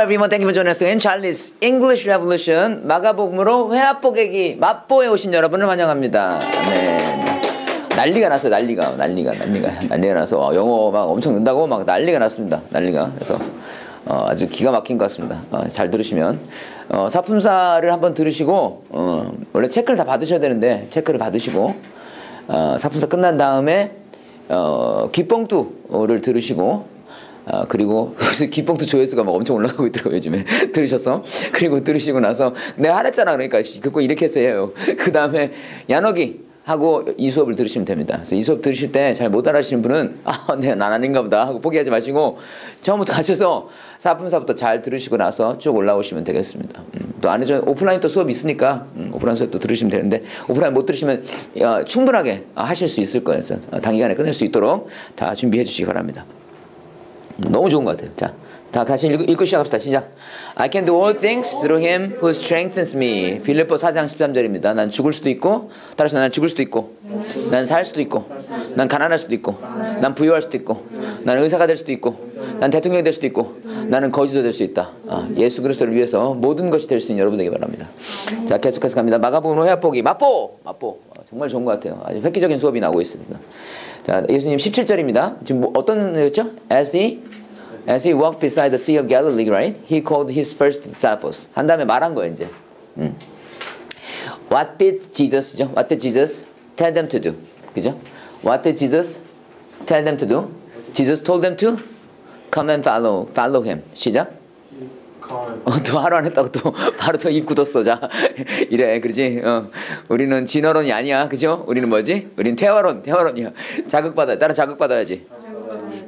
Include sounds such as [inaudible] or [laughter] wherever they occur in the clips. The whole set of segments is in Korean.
everyone, thank you for joining us in Charlie's English Revolution 마가복음으로 회합복액이 맛보에 오신 여러분을 환영합니다. 네. 난리가 났어요, 난리가, 난리가, 난리가, 난리가 나서 어, 영어 막 엄청 는다고 막 난리가 났습니다, 난리가. 그래서 어, 아주 기가 막힌 것 같습니다. 어, 잘 들으시면 어, 사품사를 한번 들으시고 어, 원래 체크를 다 받으셔야 되는데 체크를 받으시고 어, 사품사 끝난 다음에 어, 기뻥투를 들으시고 아, 그리고 기뻥투 조회수가 막 엄청 올라가고 있더라고요 요즘에 [laughs] 들으셔서 그리고 들으시고 나서 내가 하랬잖아 그러니까 그거 이렇게 해서 해요 [laughs] 그 다음에 야너기 하고 이 수업을 들으시면 됩니다. 그래서 이 수업 들으실 때 잘 못 알아시는 분은 [laughs] 아, 내가 난 아닌가 보다 하고 포기하지 마시고 처음부터 가셔서 사품사부터 잘 들으시고 나서 쭉 올라오시면 되겠습니다. 음, 또 안에 저 오프라인 또 수업이 있으니까 음, 오프라인 수업도 들으시면 되는데 오프라인 못 들으시면 어, 충분하게 하실 수 있을 거예요. 그래서 단기간에 끝낼 수 있도록 다 준비해 주시기 바랍니다. 너무 좋은 것 같아요. 자, 다 같이 읽고, 읽고 시작합시다. 시작. I can do all things through him who strengthens me. 빌립보 4장 13절입니다. 난 죽을 수도 있고, 따라서 난 죽을 수도 있고, 난 살 수도 있고, 난 가난할 수도 있고, 난 부유할 수도 있고, 난 의사가 될 수도 있고, 난 대통령이 될 수도 있고, 나는 거지도 될 수 있다. 아, 예수 그리스도를 위해서 모든 것이 될 수 있는 여러분 되기 바랍니다. 자, 계속해서 갑니다. 마가복음 회합보기 맛보, 맛보. 아, 정말 좋은 것 같아요. 아주 획기적인 수업이 나오고 있습니다. 자, 예수님 17절입니다. 지금 뭐 어떤 였죠? As he As he walked beside the Sea of Galilee, right? He called his first disciples. 한 다음에 말한 거예요, 이제. 음. What did Jesus죠? What did Jesus tell them to do? 그죠? What did Jesus tell them to do? Jesus told them to come and follow, follow him. 시작. 어, 또 하루 안 했다고 또 [laughs] 바로 또 입 굳었어. 자, [laughs] 이래, 그러지? 어, 우리는 진화론이 아니야, 그죠? 우리는 뭐지? 우리는 태화론, 태화론이야. 자극받아, 따라 자극받아야지.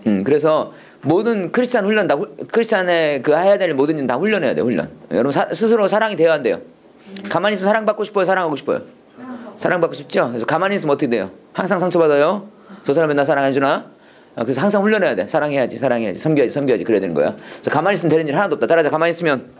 음, 그래서 모든 크리스찬 훈련 다 크리스찬의 그 해야 될 모든 일다 훈련해야 돼 훈련. 여러분 사, 스스로 사랑이 되어야 안 돼요. 가만히 있으면 사랑받고 싶어요, 사랑하고 싶어요. 사랑받고 싶죠. 그래서 가만히 있으면 어떻게 돼요? 항상 상처받아요. 저 사람 맨날 사랑해 주나? 아, 그래서 항상 훈련해야 돼. 사랑해야지, 사랑해야지, 섬겨야지, 섬겨야지 그래야 되는 거야. 그래서 가만히 있으면 되는 일 하나도 없다. 따라서 가만히 있으면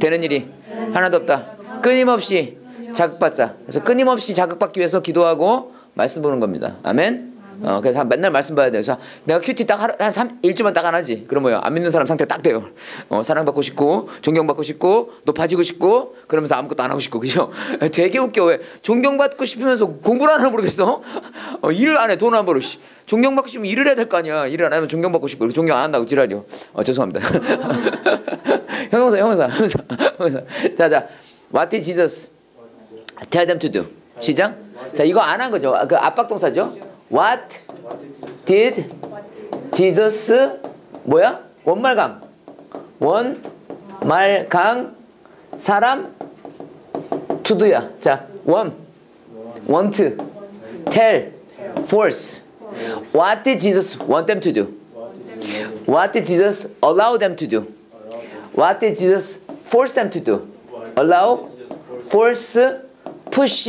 되는 일이 하나도 없다. 끊임없이 자극받자. 그래서 끊임없이 자극받기 위해서 기도하고 말씀 보는 겁니다. 아멘. 어, 그래서 맨날 말씀 봐야 돼. 그래서 내가 큐티 딱 한, 한 일주만 딱 안 하지. 그럼 뭐야? 안 믿는 사람 상태 딱 돼요. 어, 사랑받고 싶고, 존경받고 싶고, 높아지고 싶고, 그러면서 아무것도 안 하고 싶고, 그죠? [laughs] 되게 웃겨. 왜? 존경받고 싶으면서 공부를 안 하나 모르겠어? 어, 일을 안 해. 돈 안 벌어. 씨. 존경받고 싶으면 일을 해야 될 거 아니야. 일을 안 하면 존경받고 싶고, 존경 안 한다고 지랄이요. 어, 죄송합니다. [laughs] 형용사, 형용사, 형용사, 형용사. 자, 자. What did Jesus tell them to do? 시작. 자, 이거 안 한 거죠. 그 압박동사죠. What did Jesus 뭐야? 원말강 원말강 사람 to 야 자, 원 want tell force What did Jesus want them to do? What did Jesus allow them to do? What did Jesus force them to do? Allow, force, push.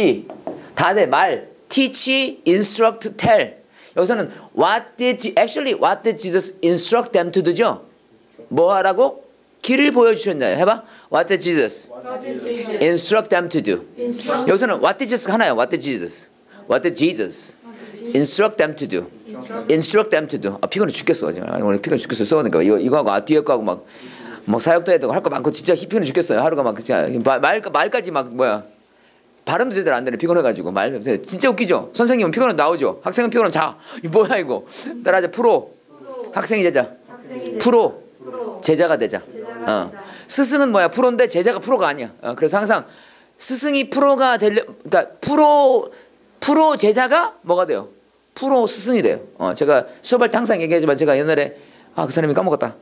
다들 말 teach, instruct, tell. 여기서는 what did actually what did Jesus instruct them to do죠? 뭐 하라고? 길을 보여주셨나요? 해봐. What did Jesus instruct them to do? 여기서는 what did Jesus 하나요? What did Jesus? What did Jesus instruct them to do? instruct them to do. 아 피곤해 죽겠어 오늘 피곤해 죽겠어 써보니까 이거 이거 하고 아 뒤에 거 하고 막. 뭐 사역도 해야 되고 할 거 많고 진짜 피곤해 죽겠어요. 하루가 막 진짜 말 말까지 막 뭐야 발음도 제대로 안 되네. 피곤해가지고 말 진짜 웃기죠? 선생님은 피곤하면 나오죠? 학생은 피곤하면 자 이거 뭐야 이거? 따라하자. 프로. 학생이 되자. 프로. 제자가 되자. 어. 스승은 뭐야? 프로인데 제자가 프로가 아니야. 어. 그래서 항상 스승이 프로가 되려 그러니까 프로 프로 제자가 뭐가 돼요? 프로 스승이 돼요. 어. 제가 수업할 때 항상 얘기하지만 제가 옛날에 아 그 사람이 까먹었다.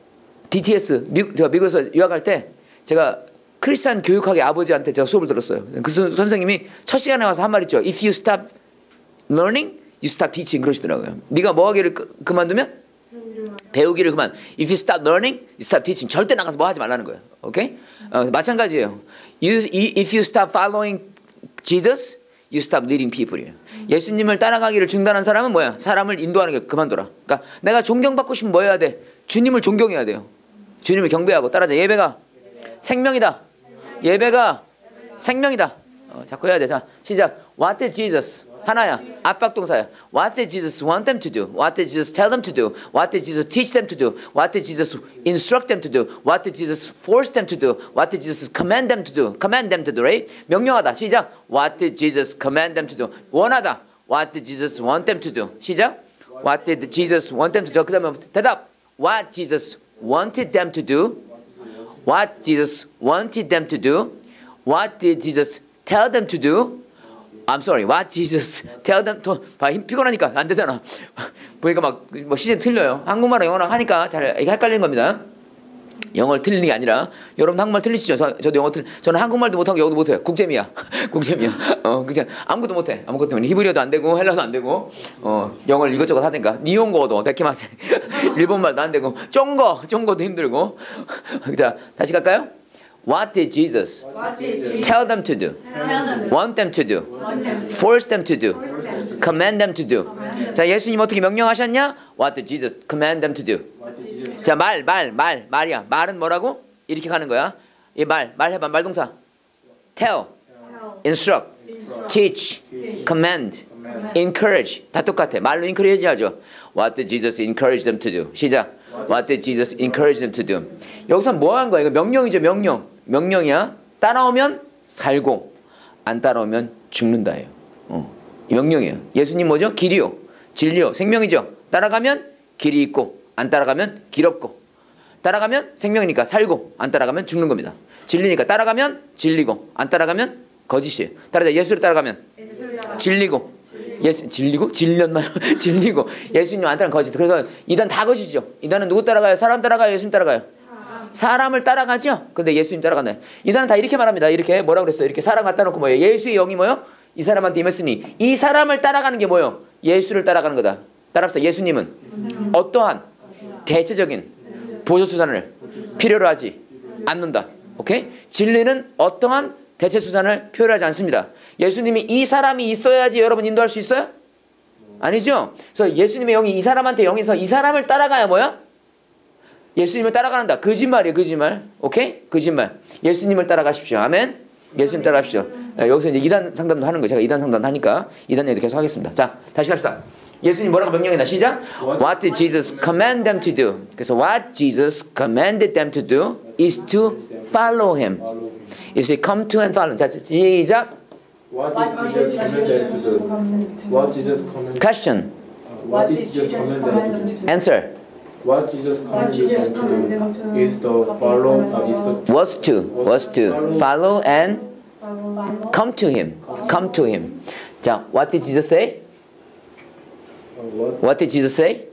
DTS 미국 제가 미국에서 유학할 때 제가 크리스찬 교육학의 아버지한테 제가 수업을 들었어요. 그 선생님이 첫 시간에 와서 한 말 있죠. If you stop learning, you stop teaching 그러시더라고요. 네가 뭐 하기를 그, 그만두면 배우기를 그만. If you stop learning, you stop teaching. 절대 나가서 뭐 하지 말라는 거예요. 오케이? 어, 마찬가지예요. You, if you stop following Jesus, you stop leading people이에요. 예수님을 따라가기를 중단한 사람은 뭐야? 사람을 인도하는 게 그만둬라. 그러니까 내가 존경받고 싶으면 뭐 해야 돼? 주님을 존경해야 돼요. 주님을 경배하고 따라자. 예배가 생명이다. 예배가 생명이다. 어, 자꾸 해야 돼. 자, 시작. What did Jesus 하나야. 압박동사야. What did Jesus want them to do? What did Jesus tell them to do? What did Jesus teach them to do? What did Jesus instruct them to do? What did Jesus force them to do? What did Jesus command them to do? Command them to do, right? 명령하다. 시작. What did Jesus command them to do? 원하다. What did Jesus want them to do? 시작. What did Jesus want them to do? 그 다음에 대답. What Jesus wanted them to do? What Jesus wanted them to do? What did Jesus tell them to do? I'm sorry. What Jesus tell them to? 봐, 힘 피곤하니까 안 되잖아. 보니까 막 뭐 시즌 틀려요. 한국말랑 영어랑 하니까 잘 헷갈리는 겁니다. 영어를 틀리는 게 아니라 여러분 한국말 틀리시죠? 저, 저도 영어 틀 저는 한국말도 못하고 영어도 못해요. 국재미야. 국재미야. 어, 그냥 아무것도 못해. 아무것도 못해. 히브리어도 안 되고 헬라도 안 되고 어, 영어를 이것저것 하든가 니온고도 데키마세 일본말도 안 되고 쫑거 쫑거도 힘들고 자 다시 갈까요? What did Jesus tell them to do? Want them to do? Force them to do? Command them to do? 자 예수님 어떻게 명령하셨냐? What did Jesus command them to do? 자 말 말 말 말이야. 말은 뭐라고? 이렇게 가는 거야. 이 말 말해봐. 말동사. tell, instruct, teach, command, encourage. 다 똑같아. 말로 encourage 하죠. What did Jesus encourage them to do? 시작. What did Jesus encourage them to do? 여기서 뭐 한 거야? 이거 명령이죠 명령. 명령이야. 따라오면 살고 안 따라오면 죽는다예요. 어. 이 명령이에요. 예수님 뭐죠? 길이요. 진리요. 생명이죠. 따라가면 길이 있고 안 따라가면 길 없고 따라가면 생명이니까 살고 안 따라가면 죽는 겁니다. 진리니까 따라가면 진리고 안 따라가면 거짓이에요. 따라자 예수를 따라가면 진리고 예수 진리고 진렸나요? [laughs] 진리고 예수님 안 따라가면 거짓. 그래서 이단 다 거짓이죠. 이단은 누구 따라가요? 사람 따라가요? 예수님 따라가요? 사람을 따라가죠. 근데 예수님 따라가나요? 이단은 다 이렇게 말합니다. 이렇게 뭐라 그랬어요? 이렇게 사람 갖다 놓고 뭐예요? 예수의 영이 뭐요? 이 사람한테 임했으니 이 사람을 따라가는 게 뭐요? 예수를 따라가는 거다. 따라합시다. 예수님은 어떠한 대체적인 보조 수단을 필요로 하지 않는다. 오케이? 진리는 어떠한 대체 수단을 필요로 하지 않습니다. 예수님이 이 사람이 있어야지 여러분 인도할 수 있어요? 아니죠? 그래서 예수님의 영이 이 사람한테 영이서 이 사람을 따라가야 뭐야? 예수님을 따라가는다. 거짓말이에요, 거짓말. 오케이? 거짓말. 예수님을 따라가십시오. 아멘? 예수님 따라가십시오. 예, 여기서 이제 이단 상담도 하는 거예요. 제가 이단 상담 하니까 이단 얘기도 계속 하겠습니다. 자, 다시 갑시다. 예수님 뭐라고 명령했나? 시작. What did Jesus command them to do? 그래서 what Jesus commanded them to do is to follow him. Is to come to and follow. 자, 시작. What did Jesus command them to do? What Jesus commanded? Question. What did Jesus command them to do? Answer. What Jesus commanded them to do is to follow. Uh, is to Was to. Was to follow and come to him. Come to him. 자, what did Jesus say? What? Did Jesus say?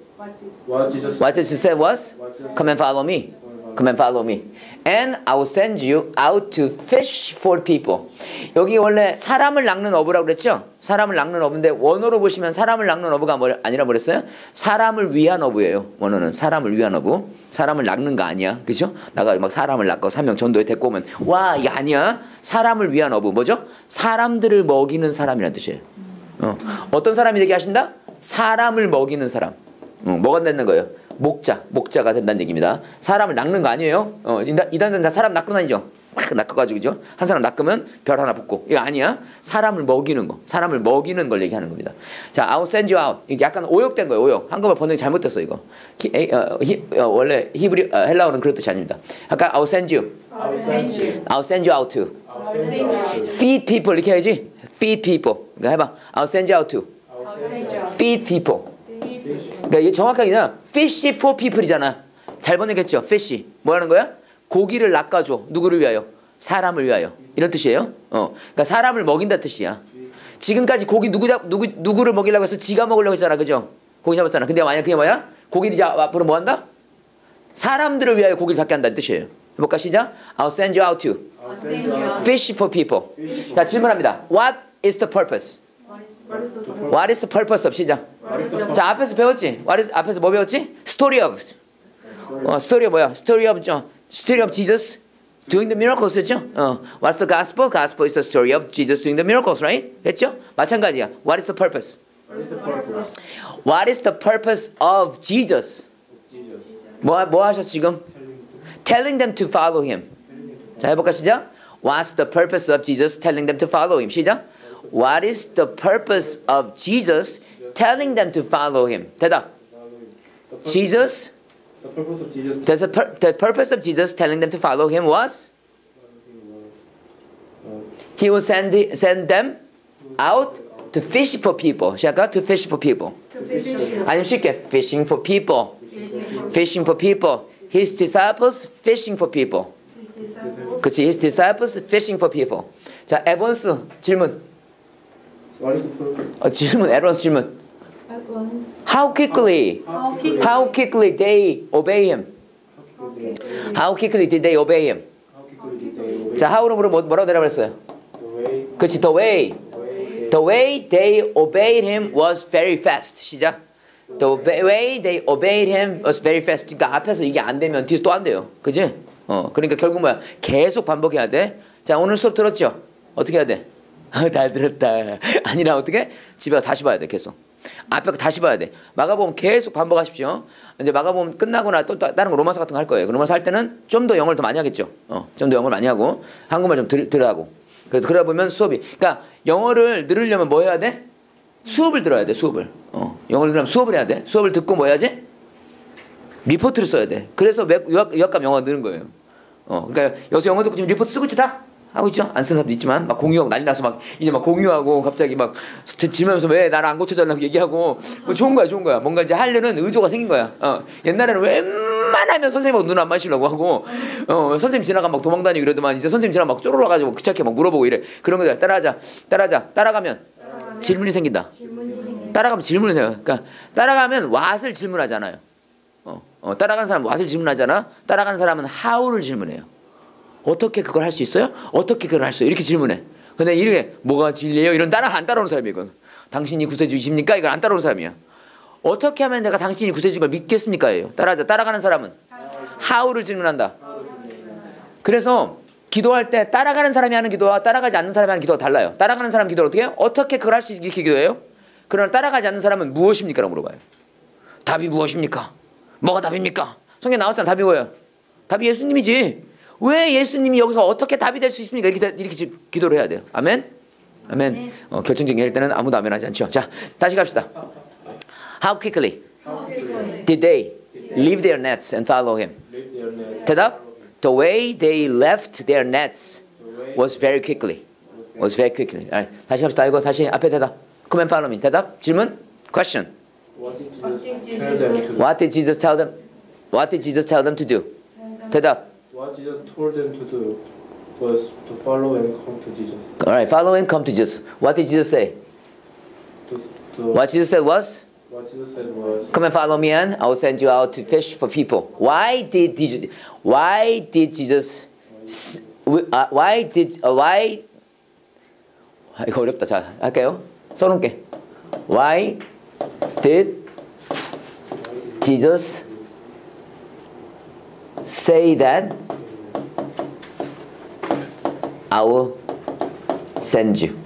What Jesus? What Jesus said was, come and follow me. Come and follow me. And I will send you out to fish for people. 여기 원래 사람을 낚는 어부라고 그랬죠? 사람을 낚는 어부인데 원어로 보시면 사람을 낚는 어부가 뭐, 아니라 뭐랬어요? 사람을 위한 어부예요. 원어는 사람을 위한 어부. 사람을 낚는 거 아니야. 그죠? 나가 막 사람을 낚고 사명 전도에 데리고 오면 와 이게 아니야. 사람을 위한 어부. 뭐죠? 사람들을 먹이는 사람이라는 뜻이에요. 어. 어떤 사람이 되게 하신다? 사람을 먹이는 사람. 어, 뭐가 되는 거예요? 목자, 목자가 된다는 얘기입니다. 사람을 낚는 거 아니에요? 어, 이단, 이단은 다 사람 낚고 다니죠? 막 낚아가지고죠. 한 사람 낚으면 별 하나 붙고. 이거 아니야. 사람을 먹이는 거. 사람을 먹이는 걸 얘기하는 겁니다. 자, I'll send you out. 이게 약간 오역된 거예요, 오역. 한국말 번역이 잘못됐어, 이거. 히, 에, 어, 히, 어, 원래 히브리, 어, 헬라어는 그런 뜻이 아닙니다. 아까 I'll send you. I'll send you. I'll send you out to. I'll send you out. Feed people. 이렇게 해야지. Feed people. 그러니까 해봐. I'll send you out to. I'll send you. Feed people. 그러니까 이게 정확하게 그냥 fish for people이잖아. 잘 번역했죠? fish. 뭐 하는 거야? 고기를 낚아줘. 누구를 위하여? 사람을 위하여. 이런 뜻이에요. 어. 그러니까 사람을 먹인다 뜻이야. 지금까지 고기 누구 잡 누구 누구를 먹이려고 해서 지가 먹으려고 했잖아. 그죠? 고기 잡았잖아. 근데 만약 그게 뭐야? 고기를 이제 앞으로 뭐 한다? 사람들을 위하여 고기를 잡게 한다는 뜻이에요. 해볼까 시작? I'll send you out to fish for people. 자 질문합니다. What is the purpose? What is the purpose? What is the purpose of 시작? What is the 자 앞에서 배웠지? What is, 앞에서 뭐 배웠지? Story of. 어, story 뭐야? Story of 저 Story of Jesus doing the miracles였죠? 어, What's the gospel? Gospel is the story of Jesus doing the miracles, right? 했죠? 마찬가지야. What is the purpose? What is the purpose? What is the purpose of Jesus? Jesus. 뭐, 뭐 하셨 지금? Telling them to follow him. 자 해볼까 시작? What's the purpose of Jesus telling them to follow him? 시작. What is the purpose of Jesus telling them to follow him? 대답. The purpose, Jesus, the purpose of Jesus the, pur- the purpose of Jesus telling them to follow him was uh, he will send, the- send them out to fish for people. 시작할까? To fish for people. To fish you. 아니면 쉽게 fishing for people. Fishing for people. His disciples fishing for people. His disciples. 그치? His disciples fishing for people. 자, 에번스 질문. 어, 질문. 에번스 질문. At once. How quickly? How quickly? They obey him? How quickly did they obey him? how quickly did they obey 자, how로 물어 뭐- 뭐라고 대답했어요? the way 그치? The way. way The way they obeyed him was very fast. 시작. The way they obeyed him was very fast. 그러니까 앞에서 이게 안 되면 뒤에서 또 안 돼요. 그지? 어, 그러니까 결국 뭐야? 계속 반복해야 돼. 자, 오늘 수업 들었죠? 어떻게 해야 돼? 어, 다 들었다. 아니라 어떻게? 집에 가서 다시 봐야 돼, 계속. 앞에 거 다시 봐야 돼. 마가복음 계속 반복하십시오. 이제 마가복음 끝나거나 또 다- 다른 거 로마서 같은 거 할 거예요. 그 로마서 할 때는 좀 더 영어를 더 많이 하겠죠. 어, 좀 더 영어를 많이 하고 한국말 좀 들, 들하고. 그래서 그러다 보면 수업이 그러니까 영어를 늘으려면 뭐 해야 돼? 수업을 들어야 돼. 수업을. 어, 영어를 들으면 수업을 해야 돼. 수업을 듣고 뭐 해야지? 리포트를 써야 돼. 그래서 몇- 유학, 유학감 영어 느는 거예요. 어, 그러니까 여기서 영어 듣고 지금 리포트 쓰고 있죠 다? 하고 있죠? 안 쓰는 사람도 있지만 막 공유하고 난리 나서 막 이제 막 공유하고 갑자기 막 지- 지면서 왜 나를 안 고쳐달라고 얘기하고 뭐 좋은 거야 좋은 거야. 뭔가 이제 하려는 의조가 생긴 거야. 어, 옛날에는 웬만하면 선생님하고 눈 안 마시려고 하고 어, 선생님 지나가면 막 도망다니고 이러더만 이제 선생님 지나가면 막 쪼르르 가지고 귀찮게 막 물어보고 이래. 그런 거야. 따라하자. 따라하자. 따라가면 질문이 생긴다. 따라가면 질문을 해요 그러니까 따라가면 what을 질문하잖아요. 어, 어, 따라가는 사람은 what을 질문하잖아? 따라가는 사람은 how를 질문해요 어떻게 그걸 할 수 있어요? 어떻게 그걸 할 수 있어요? 이렇게 질문해. 근데 이렇게 뭐가 진리예요? 이런 따라 안 따라오는 사람이 이건. 당신이 구세주이십니까? 이건 안 따라오는 사람이야. 어떻게 하면 내가 당신이 구세주인 걸 믿겠습니까? 예요. 따라하자. 따라가는 사람은 how를 질문한다. 그래서 기도할 때 따라가는 사람이 하는 기도와 따라가지 않는 사람이 하는 기도가 달라요. 따라가는 사람 기도를 어떻게 해요? 어떻게 그걸 할 수 있게 기도해요? 그러나 따라가지 않는 사람은 무엇입니까? 라고 물어봐요. 답이 무엇입니까? 뭐가 답입니까? 성경 나왔잖아. 답이 뭐예요? 답이 예수님이지. 왜 예수님이 여기서 어떻게 답이 될 수 있습니까? 이렇게 이렇게 지- 기도를 해야 돼요. 아멘. 아멘. 어, 결정적인 일 때는 아무도 아멘 하지 않죠. 자, 다시 갑시다. How quickly did they leave their nets and follow him? 대답. The way they left their nets was very quickly. Was very quickly. Alright, 다시 갑시다. 이거 다시 앞에 대답. Come and follow me. 대답. 질문. Question. What did Jesus tell them? What did Jesus tell them to do? 대답. what Jesus told them to do was to follow and come to Jesus All right, follow and come to Jesus. What did Jesus say? to, to What Jesus said was, what Jesus said was "Come and follow me, and I will send you out to fish for people." Why did Jesus? Why did Jesus? s- wi- uh, why did? Uh, why? 아, 이거 어렵다. 자, 할게요. 써놓을게. Why did Jesus say that I will send you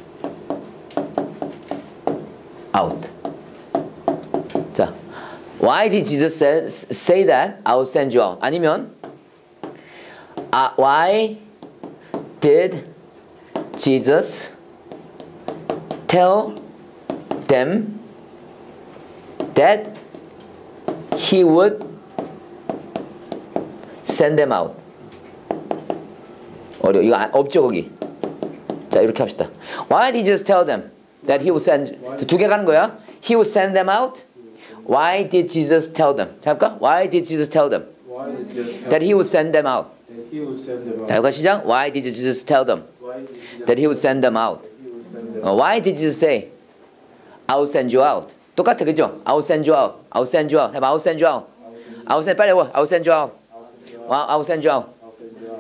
out? 자, why did Jesus say, say that I will send you out? 아니면 아, why did Jesus tell them that he would send them out? 어려 이거 안- 없죠 거기. 자 이렇게 합시다. Why did Jesus tell them that he would send? 두개 가는 거야. He would send them out. Why did Jesus tell them? 잠깐. Why did Jesus tell them why did Jesus tell that he would send them out? that he would send them 자 out 여기 시작. Why did Jesus tell them why did Jesus that he would send them out? he would send them 어, why did Jesus say I will send you out? 똑같아 그죠? I will send you out. I will send you out. 해봐. I will send you out. I will send 빨리 와. I will send you out. I will send you out.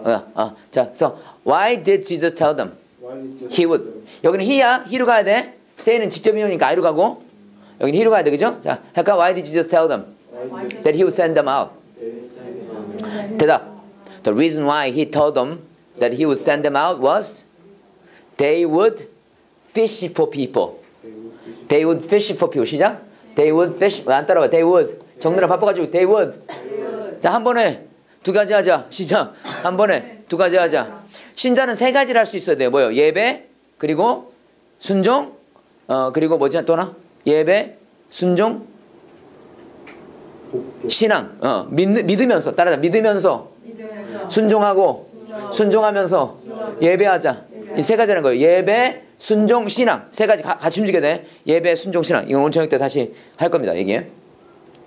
어, 어. 자, so why did Jesus tell them? he would. 여기는 he야. he로 가야 돼. say는 직접 이용이니까 I로 가고. 여기는 he로 가야 돼. 그죠? 자, 약간 why did Jesus tell them that he would send them out? 대답. The reason why he told them that he would send them out was they would fish for people. They would fish for people. 시작. They would fish. 왜안 따라와? They would. 정렬아 바빠가지고 they would. 자, 한 번에 두 가지 하자. 시작. 한 번에 두 가지 하자. 신자는 세 가지를 할 수 있어야 돼요. 뭐요? 예배, 그리고 순종, 어 그리고 뭐지 또 하나? 예배, 순종. 신앙. 어 믿, 믿으면서 따라다 믿으면서 순종하고 순종하면서 예배하자. 이 세 가지라는 거예요. 예배, 순종, 신앙 세 가지 가, 같이 움직여야 돼. 예배, 순종, 신앙. 이건 오늘 저녁 때 다시 할 겁니다. 이게.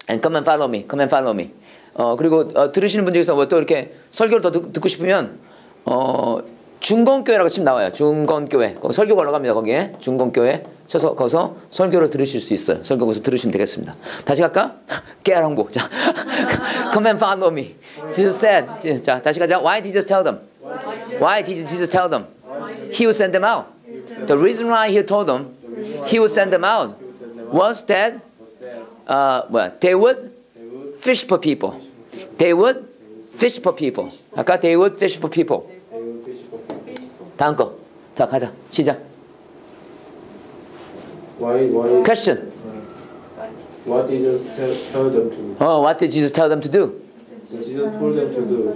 And come and follow me. Come and follow me. 어 그리고 어, 들으시는 분 중에서 뭐 또 이렇게 설교를 더 듣, 듣고 싶으면 어 중건교회라고 치면 나와요. 중건교회. 거기 설교 걸어갑니다. 거기에 중건교회 쳐서 거기서 설교를 들으실 수 있어요. 설교 거기서 들으시면 되겠습니다. 다시 갈까? 깨알 홍보. 자, come and follow me. Jesus said. 자, 다시 가자. Why did Jesus tell them? Why did Jesus tell them? He would send them out. The reason why he told them he would send them out was that uh, 뭐야? They would fish for people. They would fish for people. 아까 they would fish for people. 다음 거. 자, 가자. 시작. Why, why, Question. what did Jesus tell, tell them to? 어, what did Jesus tell them to do? Jesus told them to do.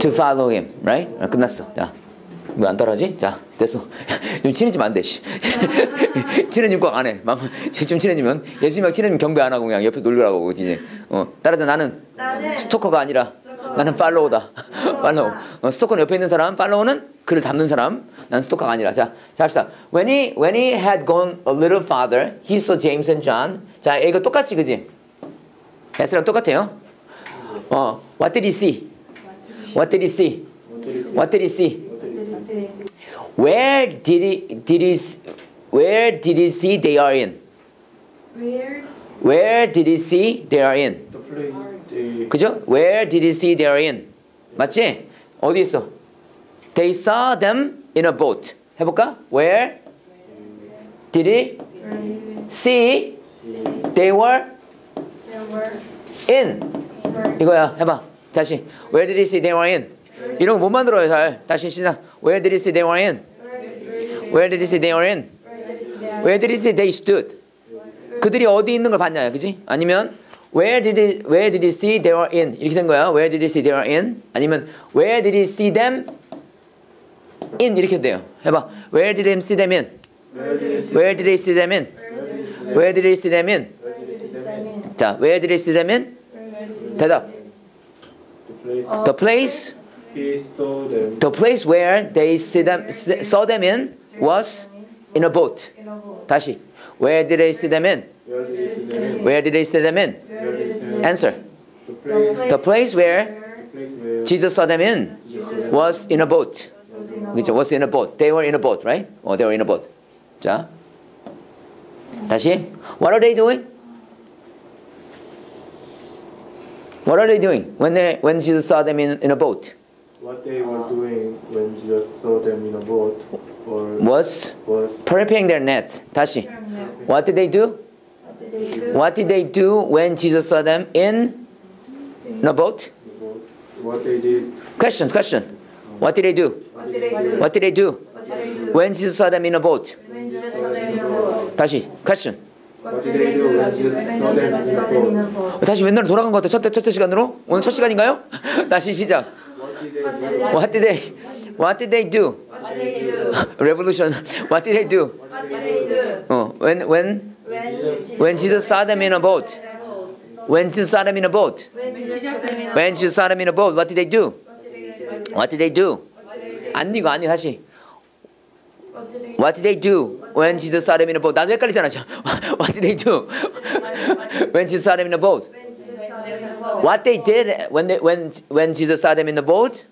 To follow him. Right? 아, 끝났어. 자. 왜 안 따라하지? 자, 됐어. [laughs] 좀 친해지면 안 돼, 씨. [laughs] 친해지면 꼭안 해. 막, [laughs] 좀 친해지면, 예수님하고 친해지면 경배 안 하고 그냥 옆에서 놀려라고, 이제. 어, 따라서 나는 나는 스토커가 아니라 나는 팔로우다. 팔로우. 어, 스토커는 옆에 있는 사람, 팔로우는 그를 담는 사람. 난 스토커가 아니라. 자, 자 합시다. When he when he had gone a little farther, he saw James and John. 자, 이거 똑같지, 그지? S랑 똑같아요. 어, what did he see? What did he see? What did he see? Where did he did he where did he see they are in? where Where did he see they are in? The place they 그죠? Where did he see they are in? 맞지? 어디 있어? They saw them in a boat. 해볼까? Where did he see they were in? 이거야. 해봐. 다시. Where did he see they were in? 이런 거 못 만들어요, 잘. 다시 시작. Where did he see they were in? Where did he see they were in? Where did he see they stood? 그들이 어디 있는 걸 봤냐, 그지? 아니면 Where did he Where did he see they were in? 이렇게 된 거야. Where did he see they were in? 아니면 Where did he see them in? 이렇게 돼요. 해봐. Where did he see them in? Where did he see them in? Where did he see them in? 자, Where did he see them in? 대답. the place The place he saw them The place where they see them, saw them in was in a boat. 다시. Where did they see them in? where did he see them Where did they see them in? where did he see them Answer. the place The place where the place where Jesus saw them in was in a boat. 그죠? Was in a boat. They were in a boat, right? Oh, they were in a boat. 자. 다시. What are they doing? What are they doing when they when Jesus saw them in, in a boat? What they were doing when Jesus saw them in a boat or Was was preparing their nets. 다시. What did they do? What did they do when Jesus saw them in, a boat? what they did Question, question. What did they do? what did they do What did they do what did they do when Jesus saw them in a boat? when Jesus saw them in a boat 다시. Question. what did they do when Jesus saw them in a boat 다시 옛날로 돌아간 것 같아. 첫째 첫째 시간으로. 오늘 첫 시간인가요? 다시 시작. what did they do What did they? What did they do? what did they do Revolution. What did they do? what did they do 어, when when when when Jesus saw them in a boat. When Jesus saw them in a boat. when Jesus saw them in a When Jesus saw them in a boat. What did they do? what did they do What did they do? 안 이거 아니 다시. what did they What did they do when Jesus saw them in a boat? 나도 헷갈리잖아. 저. What did they do when Jesus saw them in a boat? What they did when they, when when Jesus saw them in the boat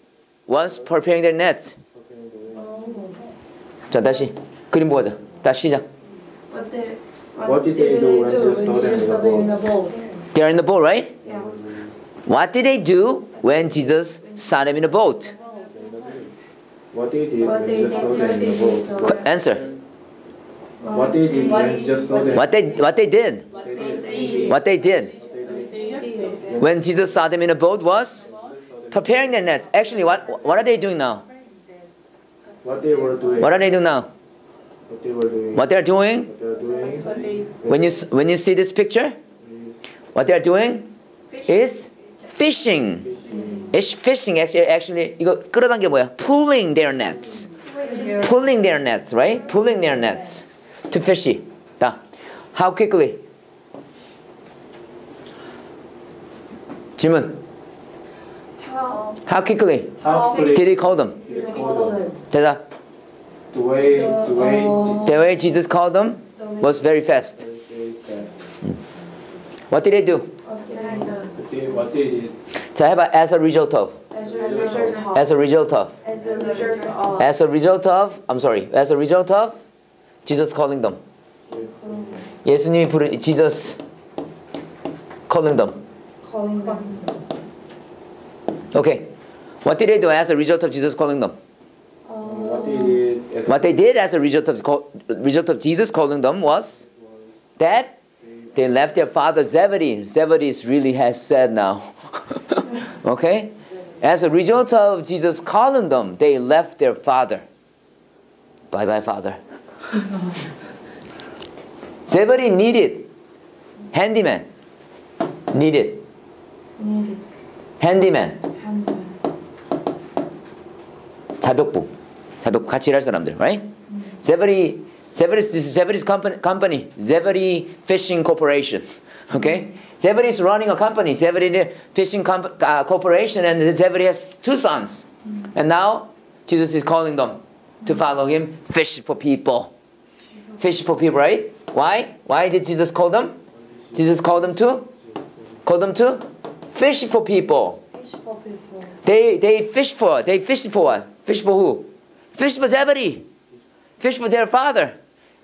was preparing their nets. 자 다시 그림 보자. 다시 시작. what did What did they do when Jesus saw them in a boat? They're in the boat, right? yeah What did they do when Jesus saw them in the boat? What they did what when they Jesus did saw what them in they a boat? did Qu- answer. What they did when Jesus saw them What they what they did? they What they did did when Jesus saw them in a boat was preparing their nets. Actually, what what are they doing now? what they were doing What are they doing now? what they were doing What they're doing what they were doing what they when you s- when you see this picture, what they're doing is fishing. It's fishing. Actually, actually 이거 끌어당겨 뭐야? Pulling their nets. pulling their nets, right? Pulling their nets to fishy. 자, how quickly? 질문. How How quickly How quickly did he call them? he called them? 대답. The way, the way, The way Jesus called them was very fast. the way that What did they do? what they, what they did 자, 해봐. As a result of. as a result of As a result of. as a result of As a result of. I'm sorry. As a result of Jesus calling them. 예수님이 부른 Jesus calling them. calling them Okay. What did they do as a result of Jesus calling them? what they did as What they did as a result of result of Jesus calling them was that they left their father Zebedee. Zebedee is really has said now. [laughs] okay? As a result of Jesus calling them, they left their father. Bye bye, father. [laughs] Zebedee needed handyman. Needed needed handyman. handle 자벽부. 자벽부 같이 일할 사람들, right? Zebedee, Zebedee's, this is Zebedee's company, company, Zebedee Fishing Corporation, okay? Zebedee is running a company, Zebedee Fishing comp- uh, Corporation, and Zebedee has two sons. And now Jesus is calling them to follow him, fish for people. Fish for people, right? Why? Why did Jesus call them? Jesus called them to? Call them to? Fish for people. fish for people They they fish for they fish for what? Fish for who? Fish for Zebedee. Fish for their father,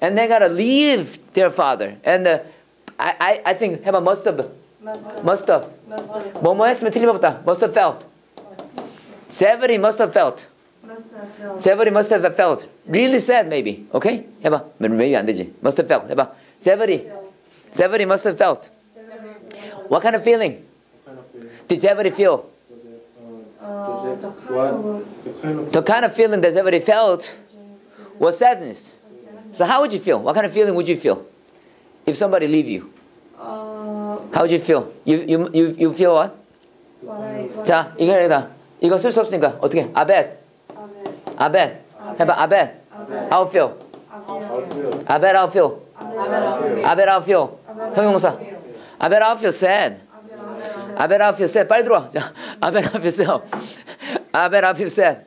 and they gotta leave their father. And uh, I, I I think have a must have must have 뭐뭐 했으면 틀림없다. Must have felt. Zebedee must have felt. must have felt Zebedee must have felt really sad maybe. Okay? 해봐. maybe 안 되지. Must have felt. 해봐. Zebedee. Zebedee must have felt. What kind of feeling kind of feeling. did Zebedee feel? Uh, the Joseph, kind what of the kind of The kind of feeling that Zebedee felt was sadness. So how would you feel? What kind of feeling would you feel if somebody leave you? uh How would you feel? You you you, you feel what? what I what 자 이거 해다. 이거 쓸 수 없으니까 어떻게? 아벳, 아벳. 해봐 아벳. How feel? how feel. 아벳 how feel? 아벳 how feel? 형용사. 아벳 how feel sad. 아벳 how feel sad. 빨리 들어와. 자 아벳 how feel sad. 아벳 how feel sad.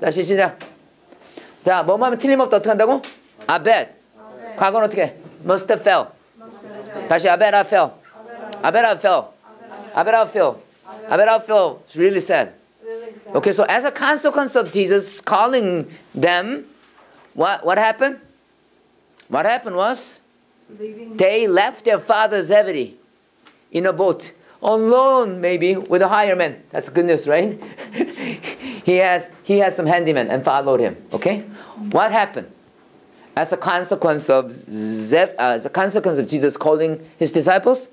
다시 시작. 자 뭐뭐 하면 틀림없다 어떻게 한다고? 아벳. 과거는 어떻게? 해? Must have fell. 다시 아벳 how fell. 아벳 how fell. 아벳 how feel. 아벳 how feel. It's really sad. Okay, so as a consequence of Jesus calling them, what what happened? What happened was leaving they left their father Zebedee in a boat, alone maybe with a hireman. That's good news, right? [laughs] he has he has some handyman and followed him. Okay, what happened? As a consequence of Zeb, uh, as a consequence of Jesus calling his disciples,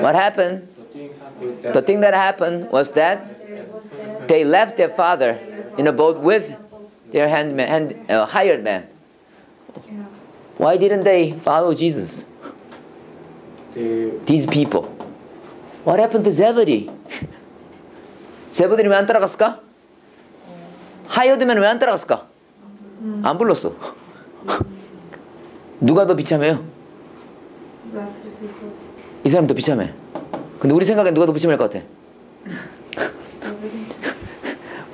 what happened? The thing happened. That The thing that happened was that they left their father in a boat with their handman, hand, uh, hired man. Why didn't they follow Jesus? These people. What happened to Zebedee? 제부들이 왜안 따라갔을까? 하이어드맨 왜안 따라갔을까? 안 불렀어. 누가 더 비참해요? 이 사람 더 비참해. 근데 우리 생각엔 누가 더 비참할 것 같아?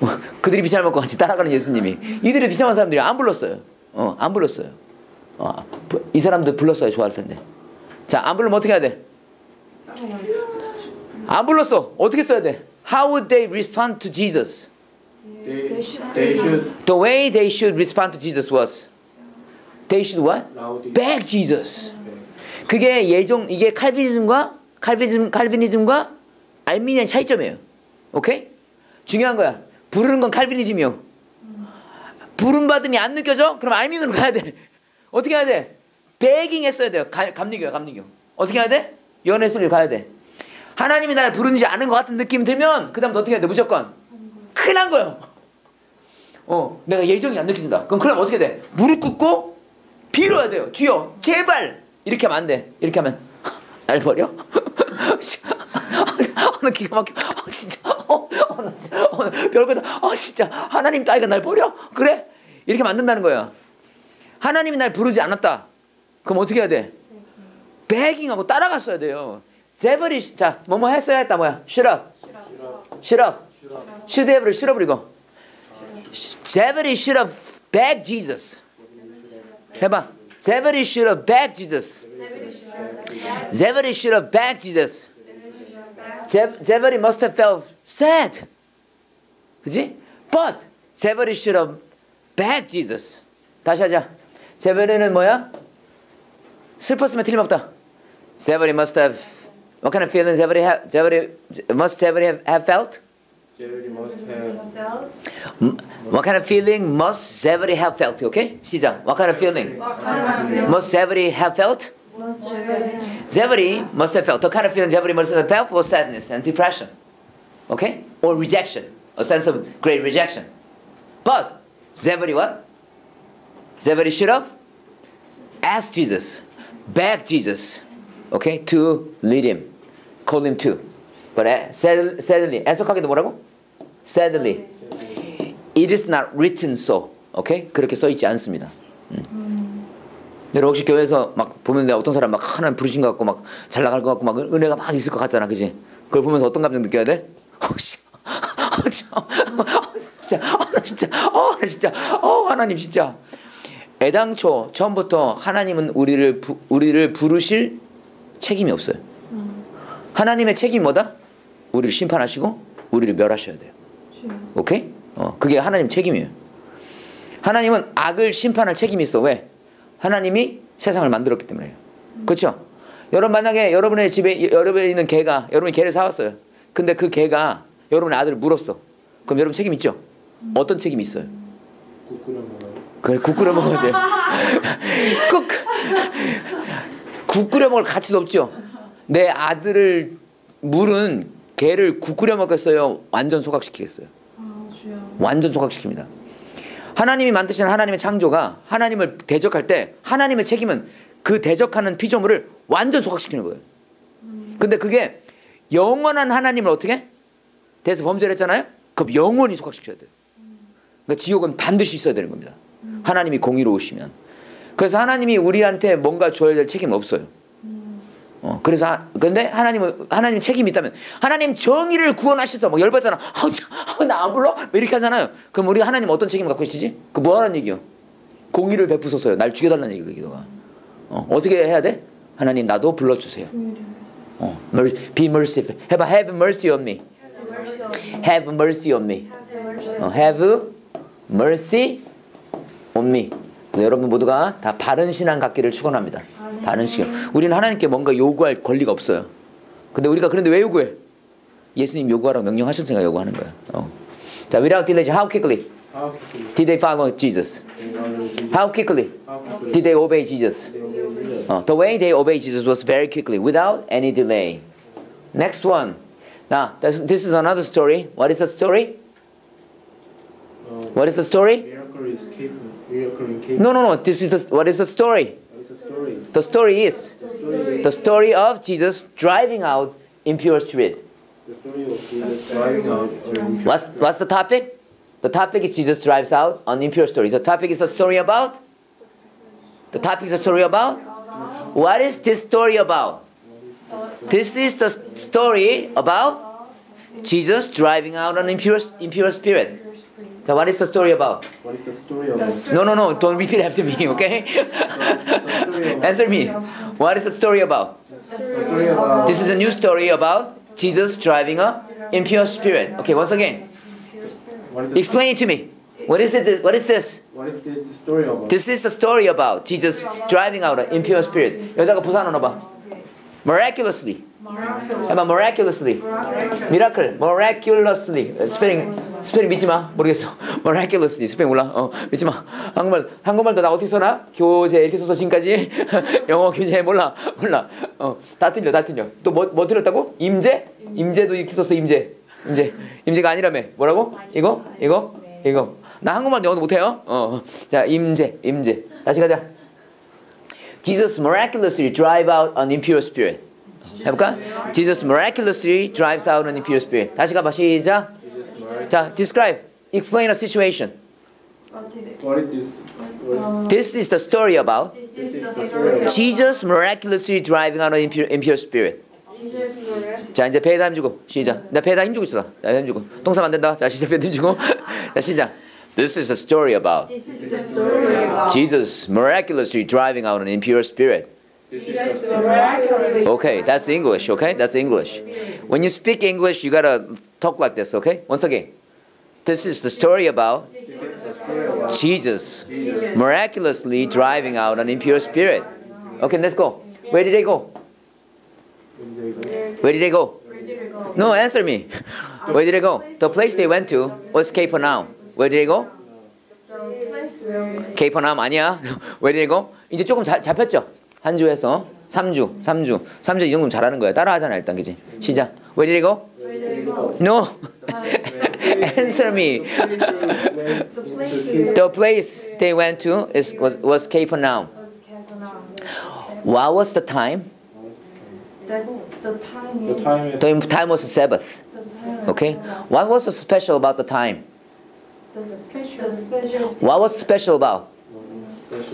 뭐, [laughs] 그들이 비참할 것 같이 따라가는 예수님이 이들이 비참한 사람들이 안 불렀어요. 어, 안 불렀어요. 어, 부- 이 사람들 불렀어야 좋아할 텐데. 자, 안 부르면 어떻게 해야 돼? 안 불렀어. 어떻게 써야 돼? How would they respond to Jesus? they They should- The way they should respond to Jesus was they should what? Beg Jesus. 그게 예종 이게 칼비니즘과 칼비니즘 칼비니즘과 알미니안 차이점이에요. 오케이? 중요한 거야. 부르는 건 칼비니즘이요. 부름 받음이 안 느껴져? 그럼 알민으로 가야 돼. 어떻게 해야 돼? 베깅 했어야 돼요. 가- 감리교야, 감리교. 어떻게 해야 돼? 연애 소리를 가야 돼. 하나님이 나를 부르는지 아는 것 같은 느낌 들면 그 다음부터 어떻게 해야 돼? 무조건 큰일 난 거예요. 어, 내가 예정이 안 느껴진다. 그럼 그럼 어떻게 돼? 무릎 꿇고 빌어야 돼요. 주여, 제발. 이렇게 하면 안 돼. 이렇게 하면 날 버려? [laughs] 오늘 기가 막혀. 어, 진짜. 어, 어, 나 진짜. 어, 별거 다. 어, 진짜. 하나님 따위가 날 버려? 그래? 이렇게 만든다는 거야. 하나님이 날 부르지 않았다. 그럼 어떻게 해야 돼? 베깅하고 따라갔어야 돼요. 제벌이 자 뭐뭐 했어야 했다 뭐야? Shut up. Shut up. Should have shut up 이거. 제벌이 should have begged Jesus. 해봐. 제벌이 should have begged Jesus. 제벌이 should have begged Jesus. 제, 제벌이 must have felt sad. 그지? But should have begged Jesus. 다시 하자. 제벌이는 뭐야? 슬펐으면 틀림없다. 제벌이 must have what kind of feelings 제벌이 have, 제벌이 must 제벌이 have, have felt? Jerry must have M- What kind of feeling must 제벌이 have felt? Okay? 시작. What kind of feeling? Must 제벌이 have felt? Zebedee must have felt. The kind of feeling Zebedee must have felt was sadness and depression. Okay? Or rejection. A sense of great rejection. But Zebedee what? Zebedee should have asked Jesus, begged Jesus, okay, to lead him, call him to. But sad- sadly, 애석하게도 뭐라고? Sadly, it is not written so. Okay? 그렇게 써 있지 않습니다. 여러분 혹시 교회에서 막 보면 어떤 사람 막 하나님 부르신 것 같고 막 잘 나갈 것 같고 막 은혜가 막 있을 것 같잖아, 그지? 그걸 보면서 어떤 감정 느껴야 돼? 어, [laughs] 씨, 어, 진짜, 어, 나 진짜, 어, 나 진짜, 어, 하나님 진짜. 애당초 처음부터 하나님은 우리를 부, 우리를 부르실 책임이 없어요. 하나님의 책임이 뭐다? 우리를 심판하시고 우리를 멸하셔야 돼요. 오케이? 어, 그게 하나님 책임이에요. 하나님은 악을 심판할 책임이 있어. 왜? 하나님이 세상을 만들었기 때문에요. 그렇죠? 여러분 만약에 여러분의 집에 여러분에 있는 개가 여러분이 개를 사왔어요. 근데 그 개가 여러분의 아들을 물었어. 그럼 여러분 책임 있죠? 어떤 책임이 있어요? 그래 [laughs] 국 끓여 먹어야 돼요. 국, 국 끓여 먹을 가치도 없죠. 내 아들을 물은 개를 국 끓여 먹겠어요? 완전 소각시키겠어요? 완전 소각시킵니다. 하나님이 만드신 하나님의 창조가 하나님을 대적할 때 하나님의 책임은 그 대적하는 피조물을 완전 소각시키는 거예요. 근데 그게 영원한 하나님을 어떻게? 대해서 범죄를 했잖아요? 그럼 영원히 소각시켜야 돼요. 그러니까 지옥은 반드시 있어야 되는 겁니다. 하나님이 공의로우시면. 그래서 하나님이 우리한테 뭔가 줘야 될 책임 없어요. 어, 그래서 하, 근데 하나님은 하나님 책임이 있다면 하나님 정의를 구원하셔서 막 열받잖아. 아, 나안 불러? 왜 이렇게 하잖아요. 그럼 우리 하나님 어떤 책임을 갖고 계시지? 그 뭐하는 얘기요? 공의를 베푸소서요. 날 죽여달라는 얘기 그 기도가. 어, 어떻게 해야 돼? 하나님 나도 불러주세요. 어, be merciful. 해봐. Have mercy on me. Have mercy on me. 어, have mercy 그래서 여러분 모두가 다 바른 신앙 갖기를 축원합니다. 바른 신앙. 우리는 하나님께 뭔가 요구할 권리가 없어요. 근데 우리가 그런데 왜 요구해? 예수님 요구하라고 명령하셨으니까 요구하는 거야. 어. 자, without delay, how quickly did they follow Jesus? How quickly did they obey Jesus? 어, the way they obeyed Jesus was very quickly, without any delay. Next one. Now, this, this is another story. What is the story? Uh, What is the story? Miracle is capable. Miracle in capable. No, no, no. This is the what is the story? The story? The story is The story the story of Jesus driving out impure spirit. the story of Jesus driving out a impure What's what's the topic? The topic is Jesus drives out an impure story. The topic is the story about. The topic is the story about. What is this story about? This is the story about Jesus driving out an impure impure spirit. So what is the story about? What is the story of No, no, no. Don't repeat after me, [laughs] okay? Answer me. What is the story about? the story about This is a new story about Jesus driving a impure spirit. Okay, once again, what is the, explain it to me. What is it? What is this? what is this the story about? This is a story about Jesus driving out an impure spirit. 여기다가 부사 넣어봐. Miraculously. 해봐 miraculously. Miracle. Miraculously. 스펠링 스펠링 믿지 마. 모르겠어. [laughs] Miraculously. 스펠링 몰라. 어 믿지 마. 한국말 한국말도 나 어떻게 써나? 교재 이렇게 써서 지금까지 [laughs] 영어 교재 몰라 몰라. 어다 틀려 다 틀려. 또뭐뭐 틀렸다고? 임재? 임재도 이렇게 썼어 임재. 임재. 임재가 아니라며. 뭐라고? 이거? 이거? 이거. 나 한국말 영어도 못해요. 어. 자 임재 임재. 다시 가자. Jesus miraculously drive out an impure spirit. 해볼까? Jesus miraculously drives out an impure spirit. 다시 가봐. 시작. 자, describe. Explain a situation. What did it? What is this? What This is the story about This is the story of Jesus miraculously driving out an impure, impure spirit. Jesus miraculous. 자, 이제 배에다 힘주고 시작. 나 배에다 힘주고 있어. 자, 힘주고. 동사 만든다. 자, 시작. 배에다 힘주고. [laughs] 자, 시작. This is a story about This is the story about Jesus miraculously driving out an impure spirit. Jesus miraculously. Okay, that's English, okay? That's English. When you speak English, you gotta talk like this, okay? Once again. This is the story about Jesus miraculously driving out an impure spirit. Okay, let's go. Where did they go? Where did they go? No, answer me. [laughs] Where did they go? The place they went to was Capernaum. Where did they go? Capernaum 아니야. [laughs] Where did they go? 이제 조금 자, 잡혔죠? 한 주에서 3주, 3주, 3주 이 정도면 잘하는 거야. 따라하잖아 일단 그지? 시작. Where did they go? No. Answer me. The place The place they went to is was, was Capernaum. What was the time? The time The time is The time was Sabbath. the time. Okay. What was so special about the time? The special. What was special about?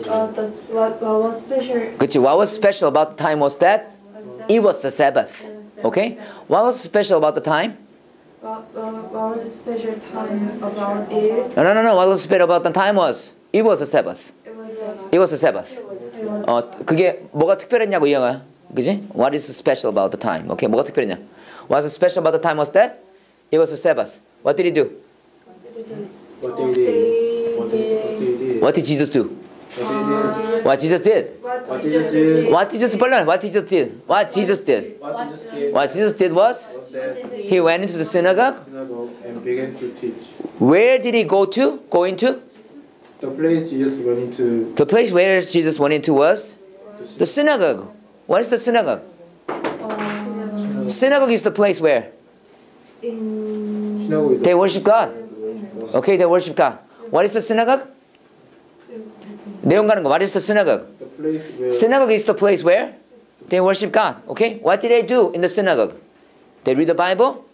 Uh, the what, what was special? 그치? What was special about the time was that it was the Sabbath. Okay. What was special about the time? What, uh, what was the special time about is? No, no, no, no. What was special about the time was it was the Sabbath. It was. It was the Sabbath. It was. 어, 그게 뭐가 특별했냐고 이 영어야. 그지? What is special about the time? 오케이, 뭐가 특별했냐? What was special about the time was that it was the Sabbath. What did he do? what they did. What they, what they did. What did Jesus do? What they did. What Jesus did? What Jesus did. What Jesus 빨리 What Jesus did? What Jesus did? What Jesus did. What Jesus did was was he went into the synagogue. synagogue and began to teach. Where did he go to? Go into? The place Jesus went into The place where Jesus went into was the synagogue. What is the synagogue? Um, Synagogue is the place where they worship God. Okay, they worship God. What is the synagogue? 내용 가는 거. What is the synagogue? The place where Synagogue is the place where they worship God. Okay? What did they do in the synagogue? They read the Bible.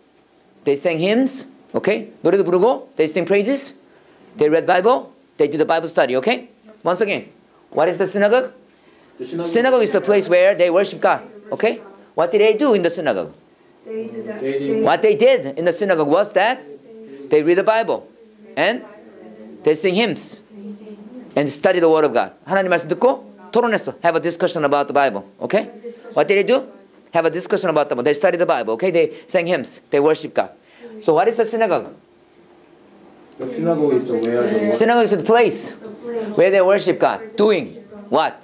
They sang hymns. Okay? 노래도 부르고. They sing praises. They read Bible. They do the Bible study. Okay? Once again, what is the synagogue? the synagogue. Synagogue is the place where they worship God. Okay? What did they do in the synagogue? they do that. They did. What they did in the synagogue was that they read the Bible and they sing hymns and study the Word of God. 하나님 말씀 듣고 토론했어. Have a discussion about the Bible. Okay? What did they do? Have a discussion about the Bible. They study the Bible. Okay? They sang hymns. They worship God. So what is the synagogue? The synagogue is the where the Synagogue is the place The place. where they worship God. Doing what?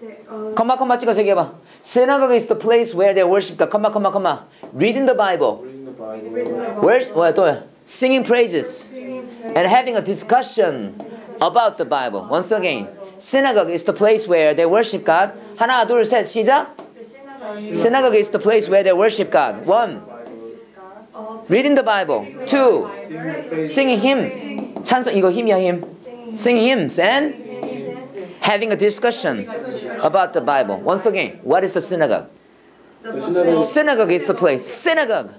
They, uh, 컴마 컴마 찍어서 얘기해봐. Synagogue is the place where they worship God. 컴마 컴마 컴마. Reading the Bible. reading the Bible. Where's 뭐야 또 singing praises and having a discussion about the Bible. Once again, synagogue is the place where they worship God. 하나 둘 셋 시작. Synagogue is the place where they worship God. One, reading the Bible. Two, singing hymn. 찬송 이거 힘이야 힘. Singing hymns and having a discussion about the Bible. Once again, what is the synagogue? The synagogue Synagogue is the place. Synagogue.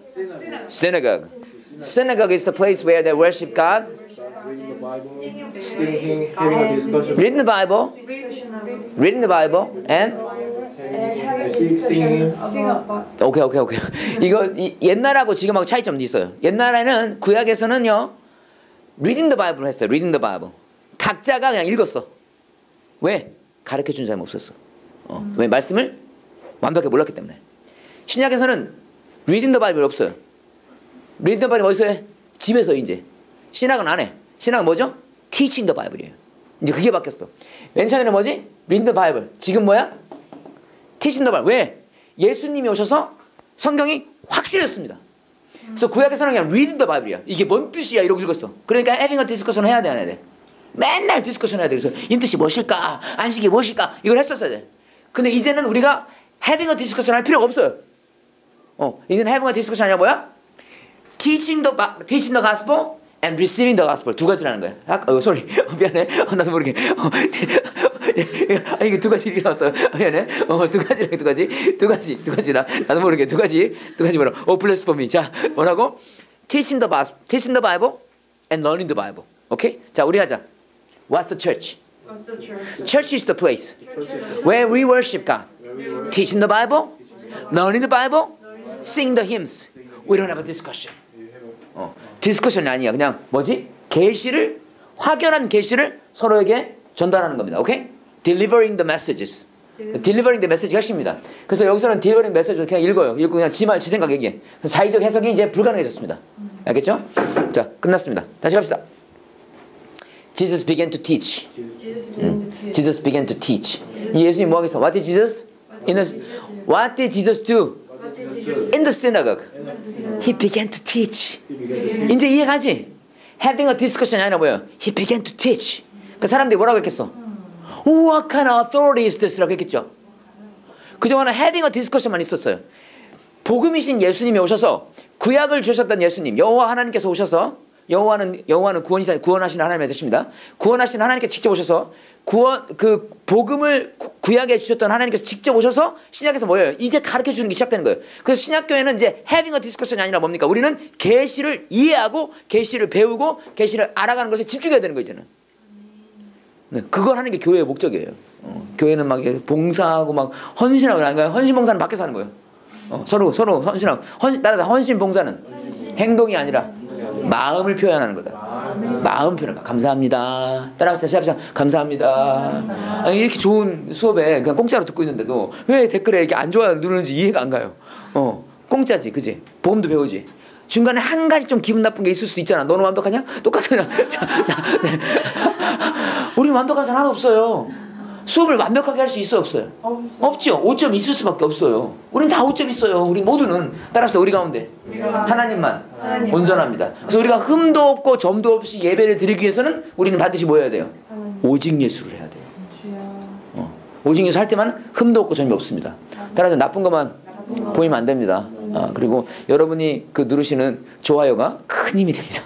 Synagogue. Synagogue is the place where they worship God, Reading the Bible, reading the Bible, Bible, and. 오케이 오케이 오케이. 이거 이- 옛날하고 지금하고 차이점도 있어요. 옛날에는 구약에서는요, reading the Bible를 했어요. reading the Bible. 각자가 그냥 읽었어. 왜? 가르쳐 준 사람이 없었어. 어, 왜 말씀을 완벽하게 몰랐기 때문에. 신약에서는 reading the Bible 없어요. reading the Bible 어디서 해? 집에서 이제. 신학은 안 해. 신학은 뭐죠? teaching the Bible이에요. 이제 그게 바뀌었어. 맨 처음에는 뭐지? reading the Bible. 지금 뭐야? teaching the Bible. 왜? 예수님이 오셔서 성경이 확실해졌습니다. 그래서 구약에서는 그냥 reading the Bible이야. 이게 뭔 뜻이야? 이러고 읽었어. 그러니까 having a discussion 해야 돼, 안 해야 돼? 맨날 discussion 해야 돼. 그래서 이 뜻이 무엇일까? 안식이 무엇일까? 이걸 했었어야 돼. 근데 이제는 우리가 having a discussion 할 필요가 없어요. 어, 이제는 having a discussion 아니라 뭐야? teaching the, teaching the gospel and receiving the gospel 두 가지라는 거예요. 아, 어, sorry. 어, 미안해. 어, 나도 모르게. 어, 아, 이게 두 가지 이렇게 나왔어. 미안해. 어, 두 가지랑 두 가지. 두 가지. 두 가지다. 나도 모르게 두 가지. 두 가지 뭐라. 어, bless for me. 자, 뭐라고? teaching the Bible, teaching the Bible and learning the Bible. 오케이? 자, 우리 하자. What's the church? What's the church? Church is the place where we worship God. Teaching the Bible, learning the Bible, sing the hymns. We don't have a discussion. 어, discussion이 아니야. 그냥 뭐지? 계시를 확연한 계시를 서로에게 전달하는 겁니다. 오케이? Delivering the messages. Delivering the message가 핵심입니다. 그래서 여기서는 delivering the message 그냥 읽어요. 읽고 그냥 지 말 지 생각 얘기해. 자의적 해석이 이제 불가능해졌습니다. 알겠죠? 자, 끝났습니다. 다시 갑시다. Jesus began to teach. Jesus began to teach. 이 예수님 뭐 하겠어? What did Jesus? In the, what did Jesus do? What did Jesus In the synagogue. He began to teach. 이제 이해가지? Having a discussion이 아니라 뭐예요? He began to teach. 그 사람들이 뭐라고 했겠어? What kind of authority is this? 라고 했겠죠. 그동안은 having a discussion만 있었어요. 복음이신 예수님이 오셔서 구약을 주셨던 예수님, 여호와 하나님께서 오셔서 여호와는 여호와는 구원이사 구원하시는 하나님의 뜻입니다. 구원하시는 하나님께 직접 오셔서 구원 그 복음을 구- 구약에 주셨던 하나님께서 직접 오셔서 신약에서 뭐예요? 이제 가르쳐 주는 게 시작되는 거예요. 그래서 신약 교회는 이제 having a discussion이 아니라 뭡니까? 우리는 계시를 이해하고 계시를 배우고 계시를 알아가는 것에 집중해야 되는 거 이제는. 네, 그걸 하는 게 교회의 목적이에요. 어, 교회는 막 봉사하고 막 헌신하고 그러니까 헌신 봉사는 밖에서 하는 거예요. 어, 서로 서로 헌신하고 헌신 따라서 헌신 봉사는 행동이 아니라 마음을 표현하는 거다. 마음 표현. 감사합니다. 따라서 시합시다. 감사합니다. 아니, 이렇게 좋은 수업에 그냥 공짜로 듣고 있는데도 왜 댓글에 이렇게 안 좋아요 누르는지 이해가 안 가요. 어, 공짜지, 그지? 보험도 배우지. 중간에 한 가지 좀 기분 나쁜 게 있을 수도 있잖아. 너는 완벽하냐? 똑같으냐? [laughs] 자, 나, 네. 우리는 완벽한 사람 없어요. 수업을 완벽하게 할 수 있어 없어요? 없죠. 5점 있을 수밖에 없어요. 우린 다 5점 있어요. 우리 모두는 따라서 우리 가운데 하나님만 하나님. 온전합니다. 그래서 우리가 흠도 없고 점도 없이 예배를 드리기 위해서는 우리는 반드시 뭐 해야 돼요? 오직 예수를 해야 돼요. 어. 오직 예수 할 때만 흠도 없고 점이 없습니다. 따라서 나쁜 것만 보이면 안 됩니다. 아, 그리고 여러분이 그 누르시는 좋아요가 큰 힘이 됩니다.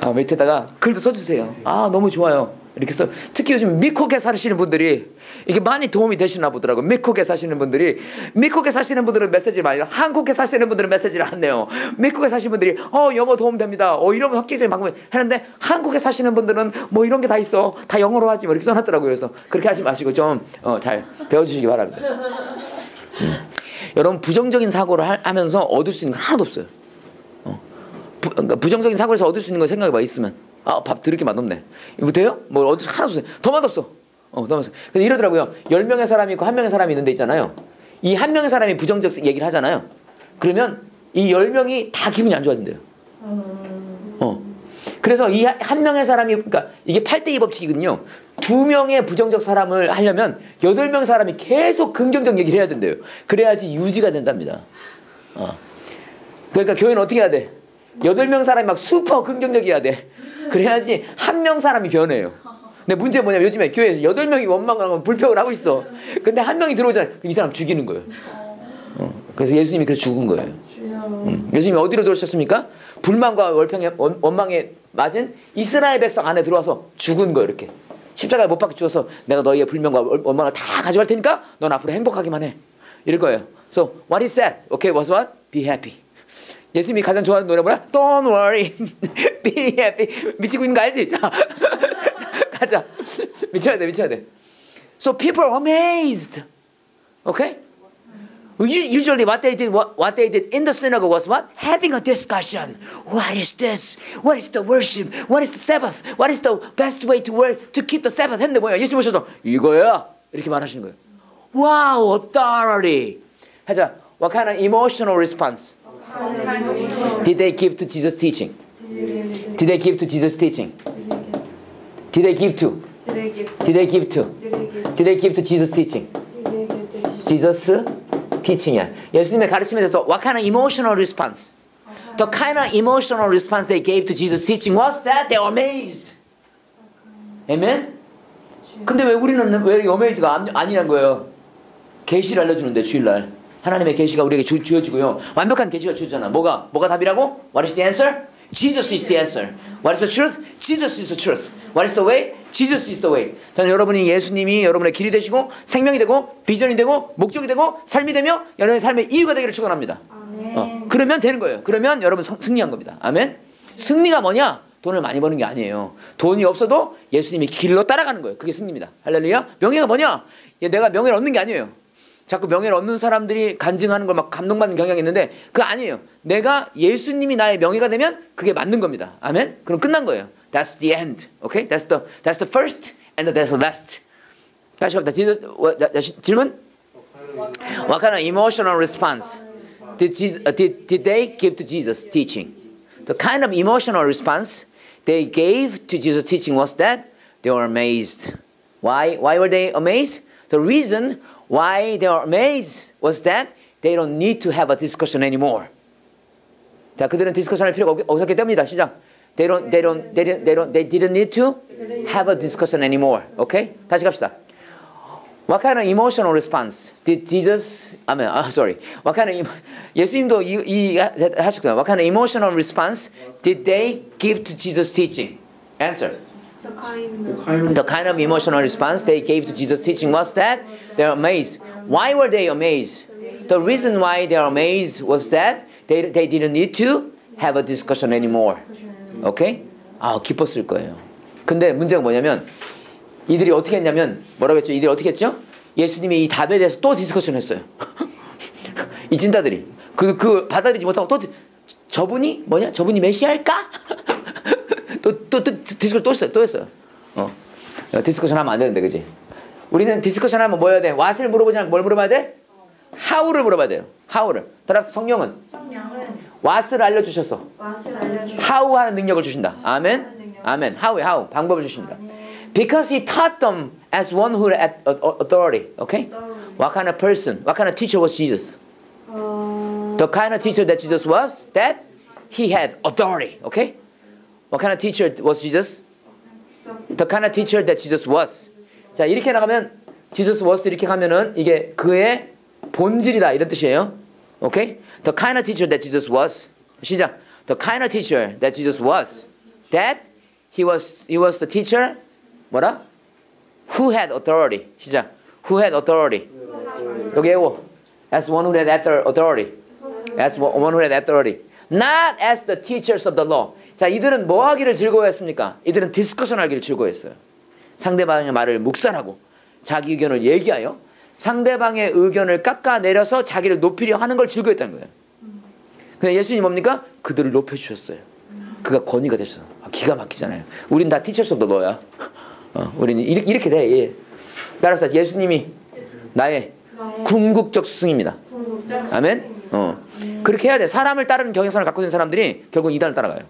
아, [laughs] 밑에다가 글도 써주세요. 아 너무 좋아요. 이렇게 써. 특히 요즘 미국에 사시는 분들이 이게 많이 도움이 되시나 보더라고. 요 미국에 사시는 분들이 미국에 사시는 분들은 메시지 많이 한국에 사시는 분들은 메시지를 안 내요. 미국에 사시는 분들이 어 영어 도움 됩니다. 어 이러면 학기적인 방법 했는데 한국에 사시는 분들은 뭐 이런 게 다 있어. 다 영어로 하지. 뭐 이렇게 써놨더라고요. 그래서 그렇게 하지 마시고 좀 어, 잘 배워주시기 바랍니다. 음. 여러분 부정적인 사고를 하, 면서 얻을 수 있는 건 하나도 없어요. 어. 부, 그러니까 부정적인 사고에서 얻을 수 있는 거 생각해봐 있으면 아 밥 드럽게 맛없네. 이거 돼요? 뭐 얻을 하나도 없어요. 더 맛없어. 어, 더 맛없어. 그래서 이러더라고요. 열 명의 사람이 있고 한 명의 사람이 있는데 있잖아요. 이한 명의 사람이 부정적 얘기를 하잖아요. 그러면 이열 명이 다 기분이 안 좋아진대요. 어. 그래서 이 한 명의 사람이 그러니까 이게 8대2 법칙이거든요. 두 명의 부정적 사람을 하려면 여덟 명의 사람이 계속 긍정적 얘기를 해야 된대요. 그래야지 유지가 된답니다. 어. 그러니까 교회는 어떻게 해야 돼? 여덟 명 사람이 막 슈퍼 긍정적이어야 돼. 그래야지 한 명 사람이 변해요. 근데 문제 뭐냐면 요즘에 교회에서 여덟 명이 원망하고 불평을 하고 있어. 근데 한 명이 들어오잖아요. 그럼 이 사람 죽이는 거예요. 어. 그래서 예수님이 그래서 죽은 거예요. 음. 예수님이 어디로 들어오셨습니까? 불만과 월평에 원- 원망에 맞은 이스라엘 백성 안에 들어와서 죽은 거예요 이렇게 십자가에 못 박혀 죽어서 내가 너희의 불명과 월- 원망을 다 가져갈 테니까 넌 앞으로 행복하기만 해 이럴 거예요 So what he said? Okay, what's what? Be happy 예수님이 가장 좋아하는 노래 뭐야? Don't worry, be happy 미치고 있는 거 알지? 자, 가자 미쳐야 돼 미쳐야 돼 So people are amazed Okay? Usually, what they did, what, what they did in the synagogue was what? Having a discussion. What is this? What is the worship? What is the Sabbath? What is the best way to work to keep the Sabbath? 했는데 뭐야? 예수님 오셔서 이거야 이렇게 말하시는 거예요. Wow, authority. 하자. What kind of emotional response did they give to Jesus' teaching? Did they give to Jesus' teaching? Did they give to? Did they give? To? Did they give? To Jesus' teaching? Jesus? Teaching이야. 예수님의 가르침에 대해서 what kind of emotional response? The kind of emotional response they gave to Jesus teaching was that they were amazed. Amen? 근데 왜 우리는 왜 amazed가 아니- 아니란 거예요? 계시를 알려주는데 주일날 하나님의 계시가 우리에게 주, 주어지고요. 완벽한 계시가 주어지잖아. 뭐가 뭐가 답이라고? What is the answer? Jesus is the answer. What is the truth? Jesus is the truth. What is the way? Jesus is the way. 저는 여러분이 예수님이 여러분의 길이 되시고 생명이 되고 비전이 되고 목적이 되고 삶이 되며 여러분의 삶의 이유가 되기를 축원합니다. 어, 그러면 되는 거예요. 그러면 여러분 성- 승리한 겁니다. 아멘. 승리가 뭐냐? 돈을 많이 버는 게 아니에요. 돈이 없어도 예수님이 길로 따라가는 거예요. 그게 승리입니다. 할렐루야. 명예가 뭐냐? 얘 내가 명예를 얻는 게 아니에요. 자꾸 명예를 얻는 사람들이 간증하는 걸 막 감동받는 경향이 있는데 그거 아니에요. 내가 예수님이 나의 명예가 되면 그게 맞는 겁니다. 아멘. 그럼 끝난 거예요. That's the end. Okay? That's the that's the first and that's the last. 다시 합니다. 지- 어, 자, 자, 시- 질문? What kind of emotional response did, Jesus, uh, did, did they give to Jesus' teaching? The kind of emotional response they gave to Jesus' teaching was that they were amazed. Why, why were they amazed? The reason why they were amazed was that they don't need to have a discussion anymore. 자, 그들은 디스커션할 필요가 없- 없었기 때문이다. 시작. They don't, they don't, they didn't, they don't, they didn't need to have a discussion anymore. Okay? 다시 갑시다. What kind of emotional response did Jesus? I mean, uh, sorry. What kind of emo- 예수님도 이, 이 하셨구나. What kind of emotional response did they give to Jesus' teaching? Answer. The kind The kind of The kind of emotional response they gave to Jesus' teaching was that they're amazed. Why were they amazed? The reason why they're amazed was that they, they didn't need to have a discussion anymore. Okay? 아, 기뻤을 거예요. 근데 문제가 뭐냐면 이들이 어떻게 했냐면 뭐라고 했죠? 이들이 어떻게 했죠? 예수님이 이 답에 대해서 또 디스커션 했어요. 이 진다들이 그, 그 받아들이지 못하고 또 디- 저분이 뭐냐? 저분이 메시아일까? 또, 또, 또 discussion 또 했어요. 또 했어요. 어. 어, discussion 하면 안 되는데, 그지? 우리는 discussion 하면 뭐 해야 돼? what을 물어보지 않고 뭘 물어봐야 돼? how를 물어봐야 돼요. how를. 따라서 성령은. 맛을 알려주고 how 하는 능력을 주신다. 아멘. 아멘. how, how. 방법을 주십니다. Because he taught them as one who had authority. Okay? What kind of person? What kind of teacher was Jesus? 어, The kind of teacher that Jesus was, that he had authority. Okay? What kind of teacher was Jesus? The kind of teacher that Jesus was. 자, 이렇게 나가면 Jesus was 이렇게 가면은 이게 그의 본질이다 이런 뜻이에요. Okay? The kind of teacher that Jesus was. 시작. The kind of teacher that Jesus was. That he was he was the teacher 뭐라? Who had authority. 시작. Who had authority. 여기 외워. As one who had authority. As one who had authority. Not as the teachers of the law. 자, 이들은 뭐 하기를 즐거워했습니까? 이들은 discussion 하기를 즐거워했어요. 상대방의 말을 묵살하고 자기 의견을 얘기하여 상대방의 의견을 깎아내려서 자기를 높이려 하는 걸 즐거워했다는 거예요. 근데 예수님 뭡니까? 그들을 높여주셨어요. 그가 권위가 되셨어. 아, 기가 막히잖아요. 우린 다 티처스 오브 너야. 어, 우리는 이렇게, 이렇게 돼. 예. 따라서 예수님이 나의 궁극적 스승입니다. 궁극적 아멘. 어. 그렇게 해야 돼. 사람을 따르는 경향성을 갖고 있는 사람들이 결국 이단을 따라가요.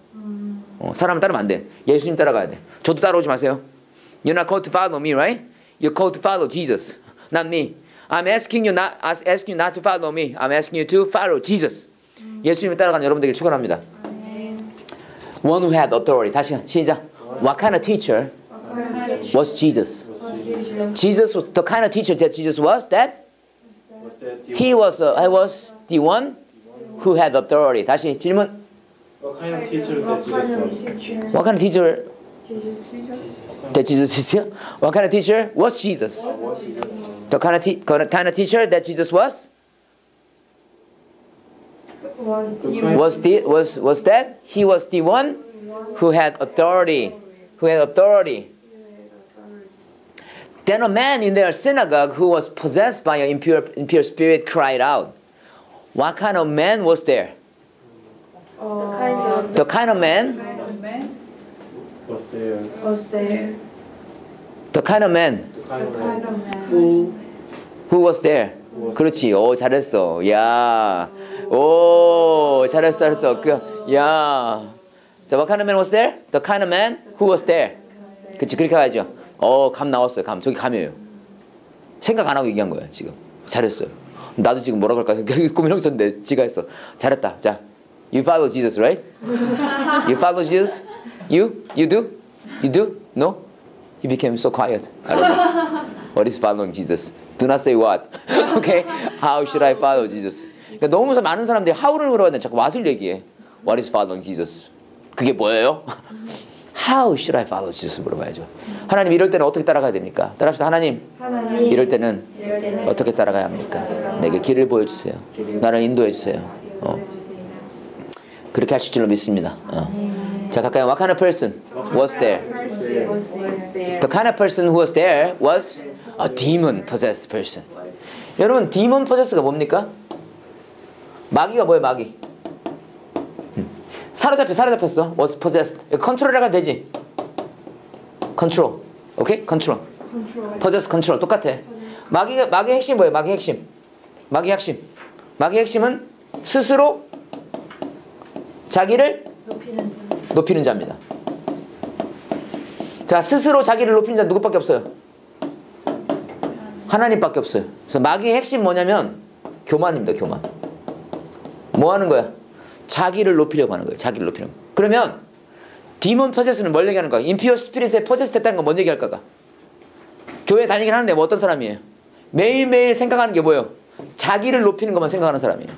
어, 사람을 따르면 안 돼. 예수님 따라가야 돼. 저도 따라오지 마세요. You're not called to follow me, right? You're called to follow Jesus, not me. I'm asking you not asking you not to follow me. I'm asking you to follow Jesus. 예수님을 따라가는 여러분들에게 축원합니다. One who had authority. 다시 시작. What kind of teacher was Jesus? Jesus was the kind of teacher that Jesus was. That he was. Uh, he was the one who had authority. 다시 질문. What kind of teacher that What kind Jesus of teacher? What kind of teacher Jesus. that Jesus is? here? What kind of teacher was Jesus? The kind of, te- kind of teacher that Jesus was What The you kind- was the was was that he was the one who had authority, who had authority. Then a man in their synagogue who was possessed by an impure impure spirit cried out. What kind of man was there? Oh, the kind of The kind of man, was there was there the kind of man the kind of man who who was there. 그렇지. 오 잘했어. 야. 오 잘했어 잘했어. 그, 야. So what kind of man was there? The kind of man who was there. 그치 그렇게 가야죠. 어 감 나왔어요. 감 저기 감이에요. 생각 안 하고 얘기한 거예요 지금. 잘했어요. 나도 지금 뭐라고 할까 고민하고 있었는데 지가 했어. 잘했다. 자, you follow Jesus, right? You follow Jesus? You? You do? You do? No? He became so quiet. I don't know. What is following Jesus? Do not say what. okay? How should I follow Jesus? 그러니까 너무 많은 사람들이 how를 물어봤는데 자꾸 what을 얘기해. What is following Jesus? 그게 뭐예요? How should I follow Jesus? 물어봐야죠. 하나님 이럴 때는 어떻게 따라가야 됩니까? 따라합시다. 하나님 하나님 이럴 때는 이럴 때는 어떻게 따라가야 합니까? 내게 길을 보여주세요. 나를 인도해 주세요. 어. 그렇게 하실 줄로 믿습니다. 어. 자, 가까이 What kind of person was there? The kind of person who was there was a demon possessed person. 여러분, demon possessed가 뭡니까? 마귀가 뭐예요, 마귀? 음. 사로잡혀, 사로잡혔어. was possessed. 컨트롤해가 되지. 컨트롤. 오케이? 컨트롤. Possess, 컨트롤 똑같아. 마귀가 마귀의 핵심 뭐예요? 마귀 핵심. 마귀 핵심. 마귀 핵심은 스스로 자기를 높이는 자. 자입니다. 자, 스스로 자기를 높이는 자 누구밖에 없어요? 하나님밖에 없어요. 그래서 마귀의 핵심 뭐냐면 교만입니다. 교만. 뭐 하는 거야? 자기를 높이려고 하는 거예요. 자기를 높이려고. 그러면 디몬 퍼제스는 뭘 얘기하는 거야? 인피어 스피릿에 퍼제스 됐다는 건 뭔 얘기할까가? 교회 다니긴 하는데 뭐 어떤 사람이에요? 매일매일 생각하는 게 뭐예요? 자기를 높이는 것만 생각하는 사람이에요.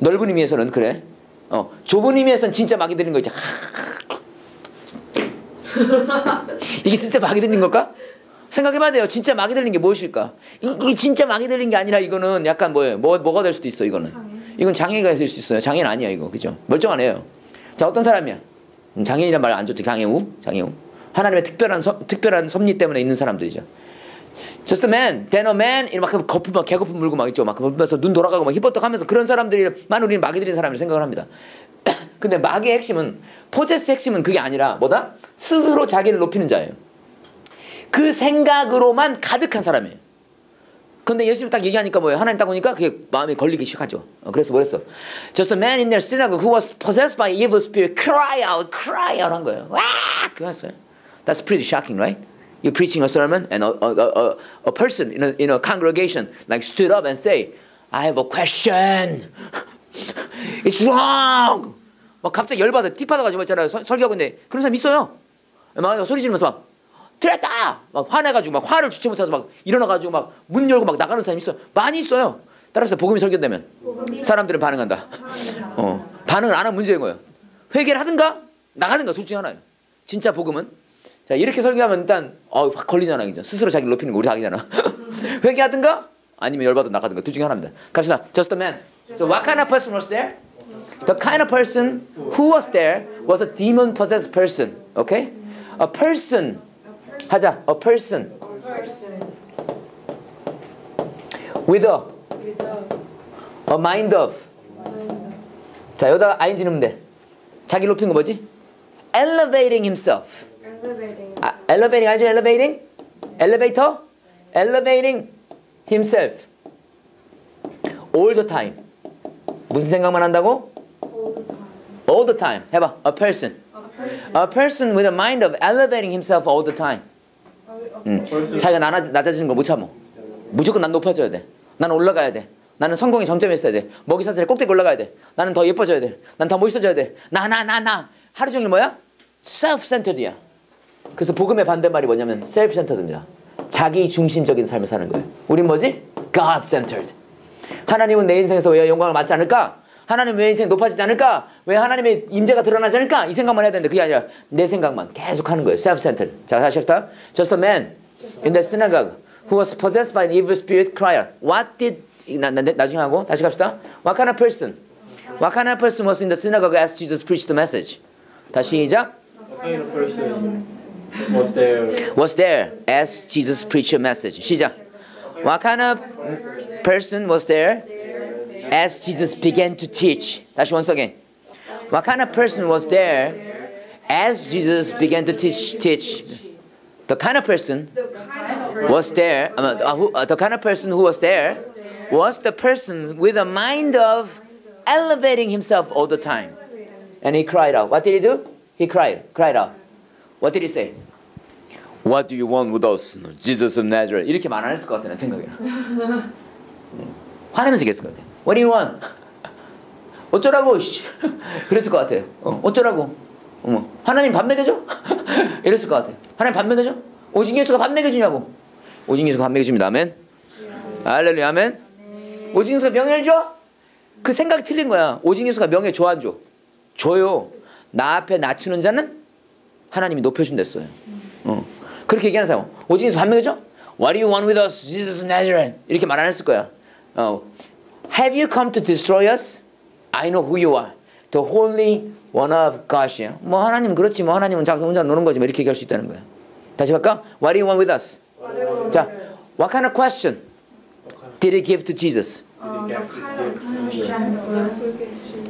넓은 의미에서는 그래. 어, 좁은 의미에서는 진짜 마귀 들린 거 있죠. [laughs] 이게 진짜 마귀 들린 걸까? 생각해봐야 돼요. 진짜 마귀 들린 게 무엇일까? 이, 이게 진짜 마귀 들린 게 아니라 이거는 약간 뭐예요? 뭐, 뭐가 될 수도 있어, 이거는. 이건 장애가 될 수 있어요. 장애는 아니야, 이거. 그죠? 멀쩡한 애예요. 자, 어떤 사람이야? 음, 장애인이란 말 안 좋죠. 강혜우. 장혜우. 하나님의 특별한, 섭- 특별한 섭리 때문에 있는 사람들이죠. Just a man, then a man, 이막 거품 막 개거품 물고 막 있죠. 막 그러면서 눈 돌아가고 막 희번떡하면서 그런 사람들이만 우리는 마귀 들인 사람을 생각을 합니다. [clears throat] 근데 마귀의 핵심은 포제스 핵심은 그게 아니라 뭐다? 스스로 자기를 높이는 자예요. 그 생각으로만 가득한 사람이에요. 근데 예수님 딱 얘기하니까 뭐예요? 하나님 딱 오니까 그게 마음에 걸리기 시작하죠. 어, 그래서 뭐랬어? Just a man in their synagogue who was possessed by evil spirit cry out, cry out 한 거예요. 와! 그거 했어요. That's pretty shocking, right? You're preaching a sermon and a, a, a, a person in a, in a congregation like stood up and say, I have a question. [laughs] It's wrong. 막 갑자기 열받아 틱받아가지고 있잖아요. 설- 설교하고 있는데 그런 사람 있어요. 막 소리 지르면서 막 틀렸다. 막 화내가지고 막 화를 주체 못해서 막 일어나가지고 막 문 열고 막 나가는 사람이 있어요. 많이 있어요. 따라서 복음이 설교되면 사람들은 반응한다. 어, 반응을 안 하면 문제인 거예요. 회개를 하든가 나가든가 둘 중에 하나예요. 진짜 복음은 자 이렇게 설교하면 일단 어, 확 걸리잖아 이제 스스로 자기를 높이는 거 우리 다 알잖아. 회개하든가 아니면 열받아 나가든가 둘 중에 하나입니다. 갑시다. Just a man. So what kind of person was there? The kind of person who was there was a demon possessed person. Okay? A person. 하자. A person with a a mind of. 자 여기다 ing 넣으면 돼. 자기 높인 거 뭐지? Elevating himself. Elevating. 아, elevating 알지? Elevating? Elevator? Elevating himself. All the time. 무슨 생각만 한다고? All the time. 해봐. A person. A person with a mind of elevating himself all the time. 음. 자기가 나나, 낮아지는 걸 못 참어. 무조건 난 높아져야 돼. 나는 올라가야 돼. 나는 성공의 정점에 있어야 돼. 먹이 사슬의 꼭대기 올라가야 돼. 나는 더 예뻐져야 돼. 난 더 멋있어져야 돼. 나, 나, 나, 나. 하루 종일 뭐야? self-centered이야. 그래서 복음의 반대말이 뭐냐면 self-centered입니다. 자기 중심적인 삶을 사는 거예요. 우린 뭐지? God-centered. 하나님은 내 인생에서 왜 영광을 받지 않을까? 하나님 왜 인생 높아지지 않을까? 왜 하나님의 임재가 드러나지 않을까? 이 생각만 해야 되는데 그게 아니라 내 생각만 계속 하는 거예요. self-centered. 자, 다시 합시다. Just a man in the synagogue who was possessed by an evil spirit cried. What did 나, 나, 나중에 하고 다시 갑시다. What kind of person? What kind of person was in the synagogue as Jesus preached the message? 다시 시작. What kind of person was there? was there as Jesus preached a message. 시작. What kind of person was there as Jesus began to teach? 다시 once again. What kind of person was there as Jesus began to teach? Teach. The kind of person was there. uh, uh, who, uh, the kind of person who was there was the person with a mind of elevating himself all the time. And he cried out. What did he do? He cried. Cried out. What did he say? What do you want with us, Jesus of Nazareth? 이렇게 말 안 했을 것 같아 내 생각에는. 음. 화내면서 얘기했을 것 같아. What do you want? 어쩌라고? 씨. 그랬을 것 같아요. 어, 어쩌라고? 어머, 하나님 밥 먹여줘? [laughs] 이랬을 것 같아요. 하나님 밥 먹여줘? 오직 예수가 밥 먹여주냐고? 오직 예수가 밥 먹여줍니다. 아멘. 할렐루야 아멘. 오직 예수가 명예를 줘? 그 생각이 틀린 거야. 오직 예수가 명예 줘 안 줘? 줘요. 나 앞에 낮추는 자는 하나님이 높여준댔어요. 어. 그렇게 얘기하는 사람 오직에서 반명이죠. What do you want with us, Jesus Nazareth? 이렇게 말 안 했을 거야. 어. Have you come to destroy us? I know who you are. The Holy One of God이야. 뭐 하나님 그렇지 뭐 하나님은 자기 혼자 노는 거지 뭐 이렇게 얘기할 수 있다는 거야. 다시 할까? What do you want with us? 자, what kind of question did he give to Jesus? Uh,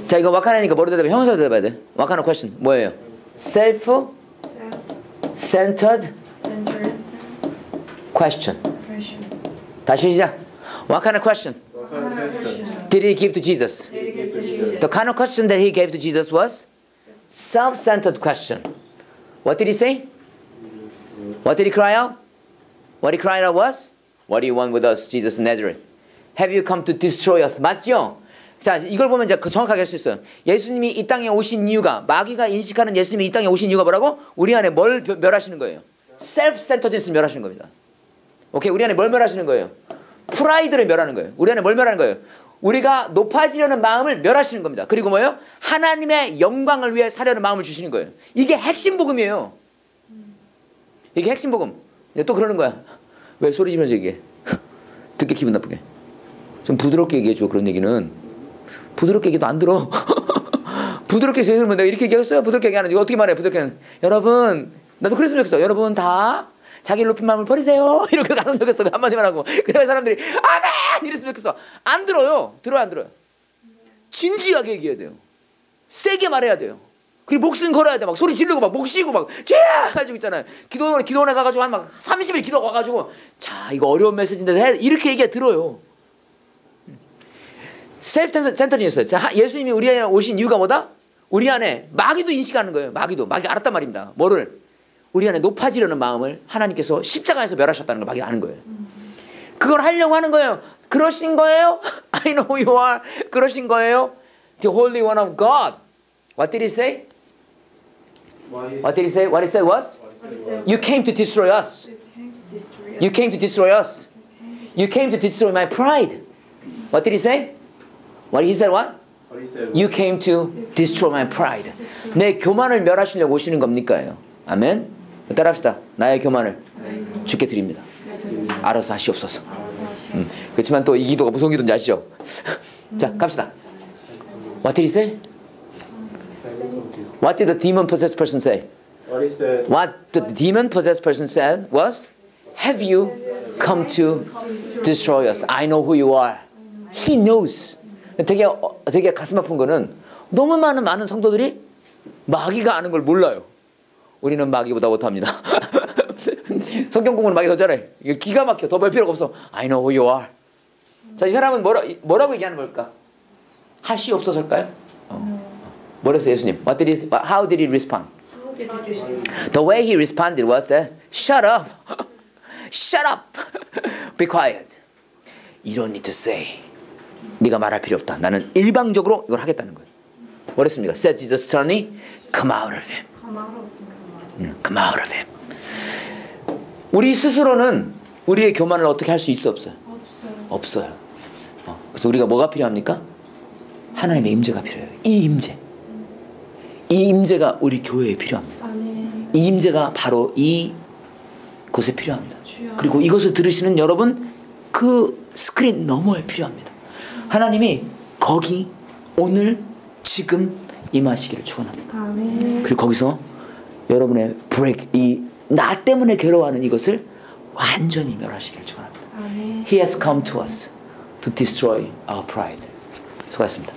자 이거 와카나니까 뭐로 대답해? 형용사 대답해야 돼. 와카나 question 뭐예요? Self centered centered question. question. 다시 시작. What kind of question What kind of question did he give to Jesus? Did he give to Jesus? The kind of question that he gave to Jesus was self-centered question. What did he say? What did he cry out? What he cried out was, What do you want with us, Jesus of Nazareth? Have you come to destroy us? 맞죠? 자, 이걸 보면 이제 그 정확하게 할 수 있어요. 예수님이 이 땅에 오신 이유가 마귀가 인식하는 예수님이 이 땅에 오신 이유가 뭐라고? 우리 안에 뭘 멸- 멸하시는 거예요? self-centeredness를 멸하시는 겁니다. 오케이, 우리 안에 뭘 멸하시는 거예요? 프라이드를 멸하는 거예요. 우리 안에 뭘 멸하는 거예요? 우리가 높아지려는 마음을 멸하시는 겁니다. 그리고 뭐예요? 하나님의 영광을 위해 사려는 마음을 주시는 거예요. 이게 핵심 복음이에요. 이게 핵심 복음. 또 그러는 거야. 왜 소리 지면서 얘기해? [laughs] 듣게 기분 나쁘게. 좀 부드럽게 얘기해 줘. 그런 얘기는 부드럽게 얘기도 안 들어. [laughs] 부드럽게 얘기하면 내가 이렇게 얘기했어요. 부드럽게 얘기하는데 이거 어떻게 말해? 부드럽게 여러분 나도 그랬으면 좋겠어. 여러분 다 자기 높인 마음을 버리세요. [laughs] 이렇게 가면 좋겠어. 한마디만 하고. 그래야 사람들이 아멘 이랬으면 좋겠어. 안 들어요. 들어요 안 들어요? 진지하게 얘기해야 돼요. 세게 말해야 돼요. 그리고 목숨 걸어야 돼. 막 소리 지르고 막목 쉬고 막 쥐야 가지고 있잖아요. 기도원에 기도원에 가가지고 한 막 30일 기도 와가지고 자 이거 어려운 메시지인데 해. 이렇게 얘기해 들어요. 셀프 하- 예수님이 우리 안에 오신 이유가 뭐다? 우리 안에 마귀도 인식하는 거예요. 마귀도 마귀 알았단 말입니다. 뭐를 우리 안에 높아지려는 마음을 하나님께서 십자가에서 멸하셨다는 걸 마귀가 아는 거예요. 그걸 하려고 하는 거예요. 그러신 거예요? I know you are. 그러신 거예요? The Holy One of God. What did he say? What did he say? What he said was. You came to destroy us. You came to destroy us. You came to destroy my pride. What did he say? What he said? What? What is that? You came to destroy my pride. 내 교만을 멸하시려고 오시는 겁니까요? 아멘. 따라합시다. 나의 교만을 주께 드립니다. 알아서 하시옵소서. 음, 그렇지만 또 이 기도가 무슨 기도인지 아시죠? [laughs] 자, 갑시다. What did he say? What did the demon possessed person say? What is that? What the demon possessed person said was, Have you come to destroy us? I know who you are. He knows. 되게, 어, 되게 가슴 아픈 거는 너무 많은 많은 성도들이 마귀가 아는 걸 몰라요. 우리는 마귀보다 못합니다. 성경 공부는 마귀 더 잘해. 이게 기가 막혀. 더 볼 필요가 없어. I know who you are. 자, 이 사람은 뭐라, 뭐라고 얘기하는 걸까? 하시옵소서일까요? 어. 뭐랬어요, 예수님? What did he, how did he respond? The way he responded was that, shut up. shut up. Be quiet. You don't need to say. 네가 말할 필요 없다. 나는 일방적으로 이걸 하겠다는 거예요. 뭐랬습니까? Said Jesus sternly, come out of him. Come out of him. 우리 스스로는 우리의 교만을 어떻게 할 수 있어 없어요? 없어요. 없어요. 어, 그래서 우리가 뭐가 필요합니까? 하나님의 임재가 필요해요. 이 임재. 이 임재가 우리 교회에 필요합니다. 아멘. 이 임재가 바로 이 곳에 필요합니다. 주여. 그리고 이것을 들으시는 여러분 그 스크린 너머에 필요합니다. 하나님이 거기 오늘 지금 임하시기를 축원합니다. 아멘. 그리고 거기서 여러분의 브레이크 이나 때문에 괴로워하는 이것을 완전히 멸하시기를 축원합니다. He has come to us to destroy our pride. 수고하셨습니다.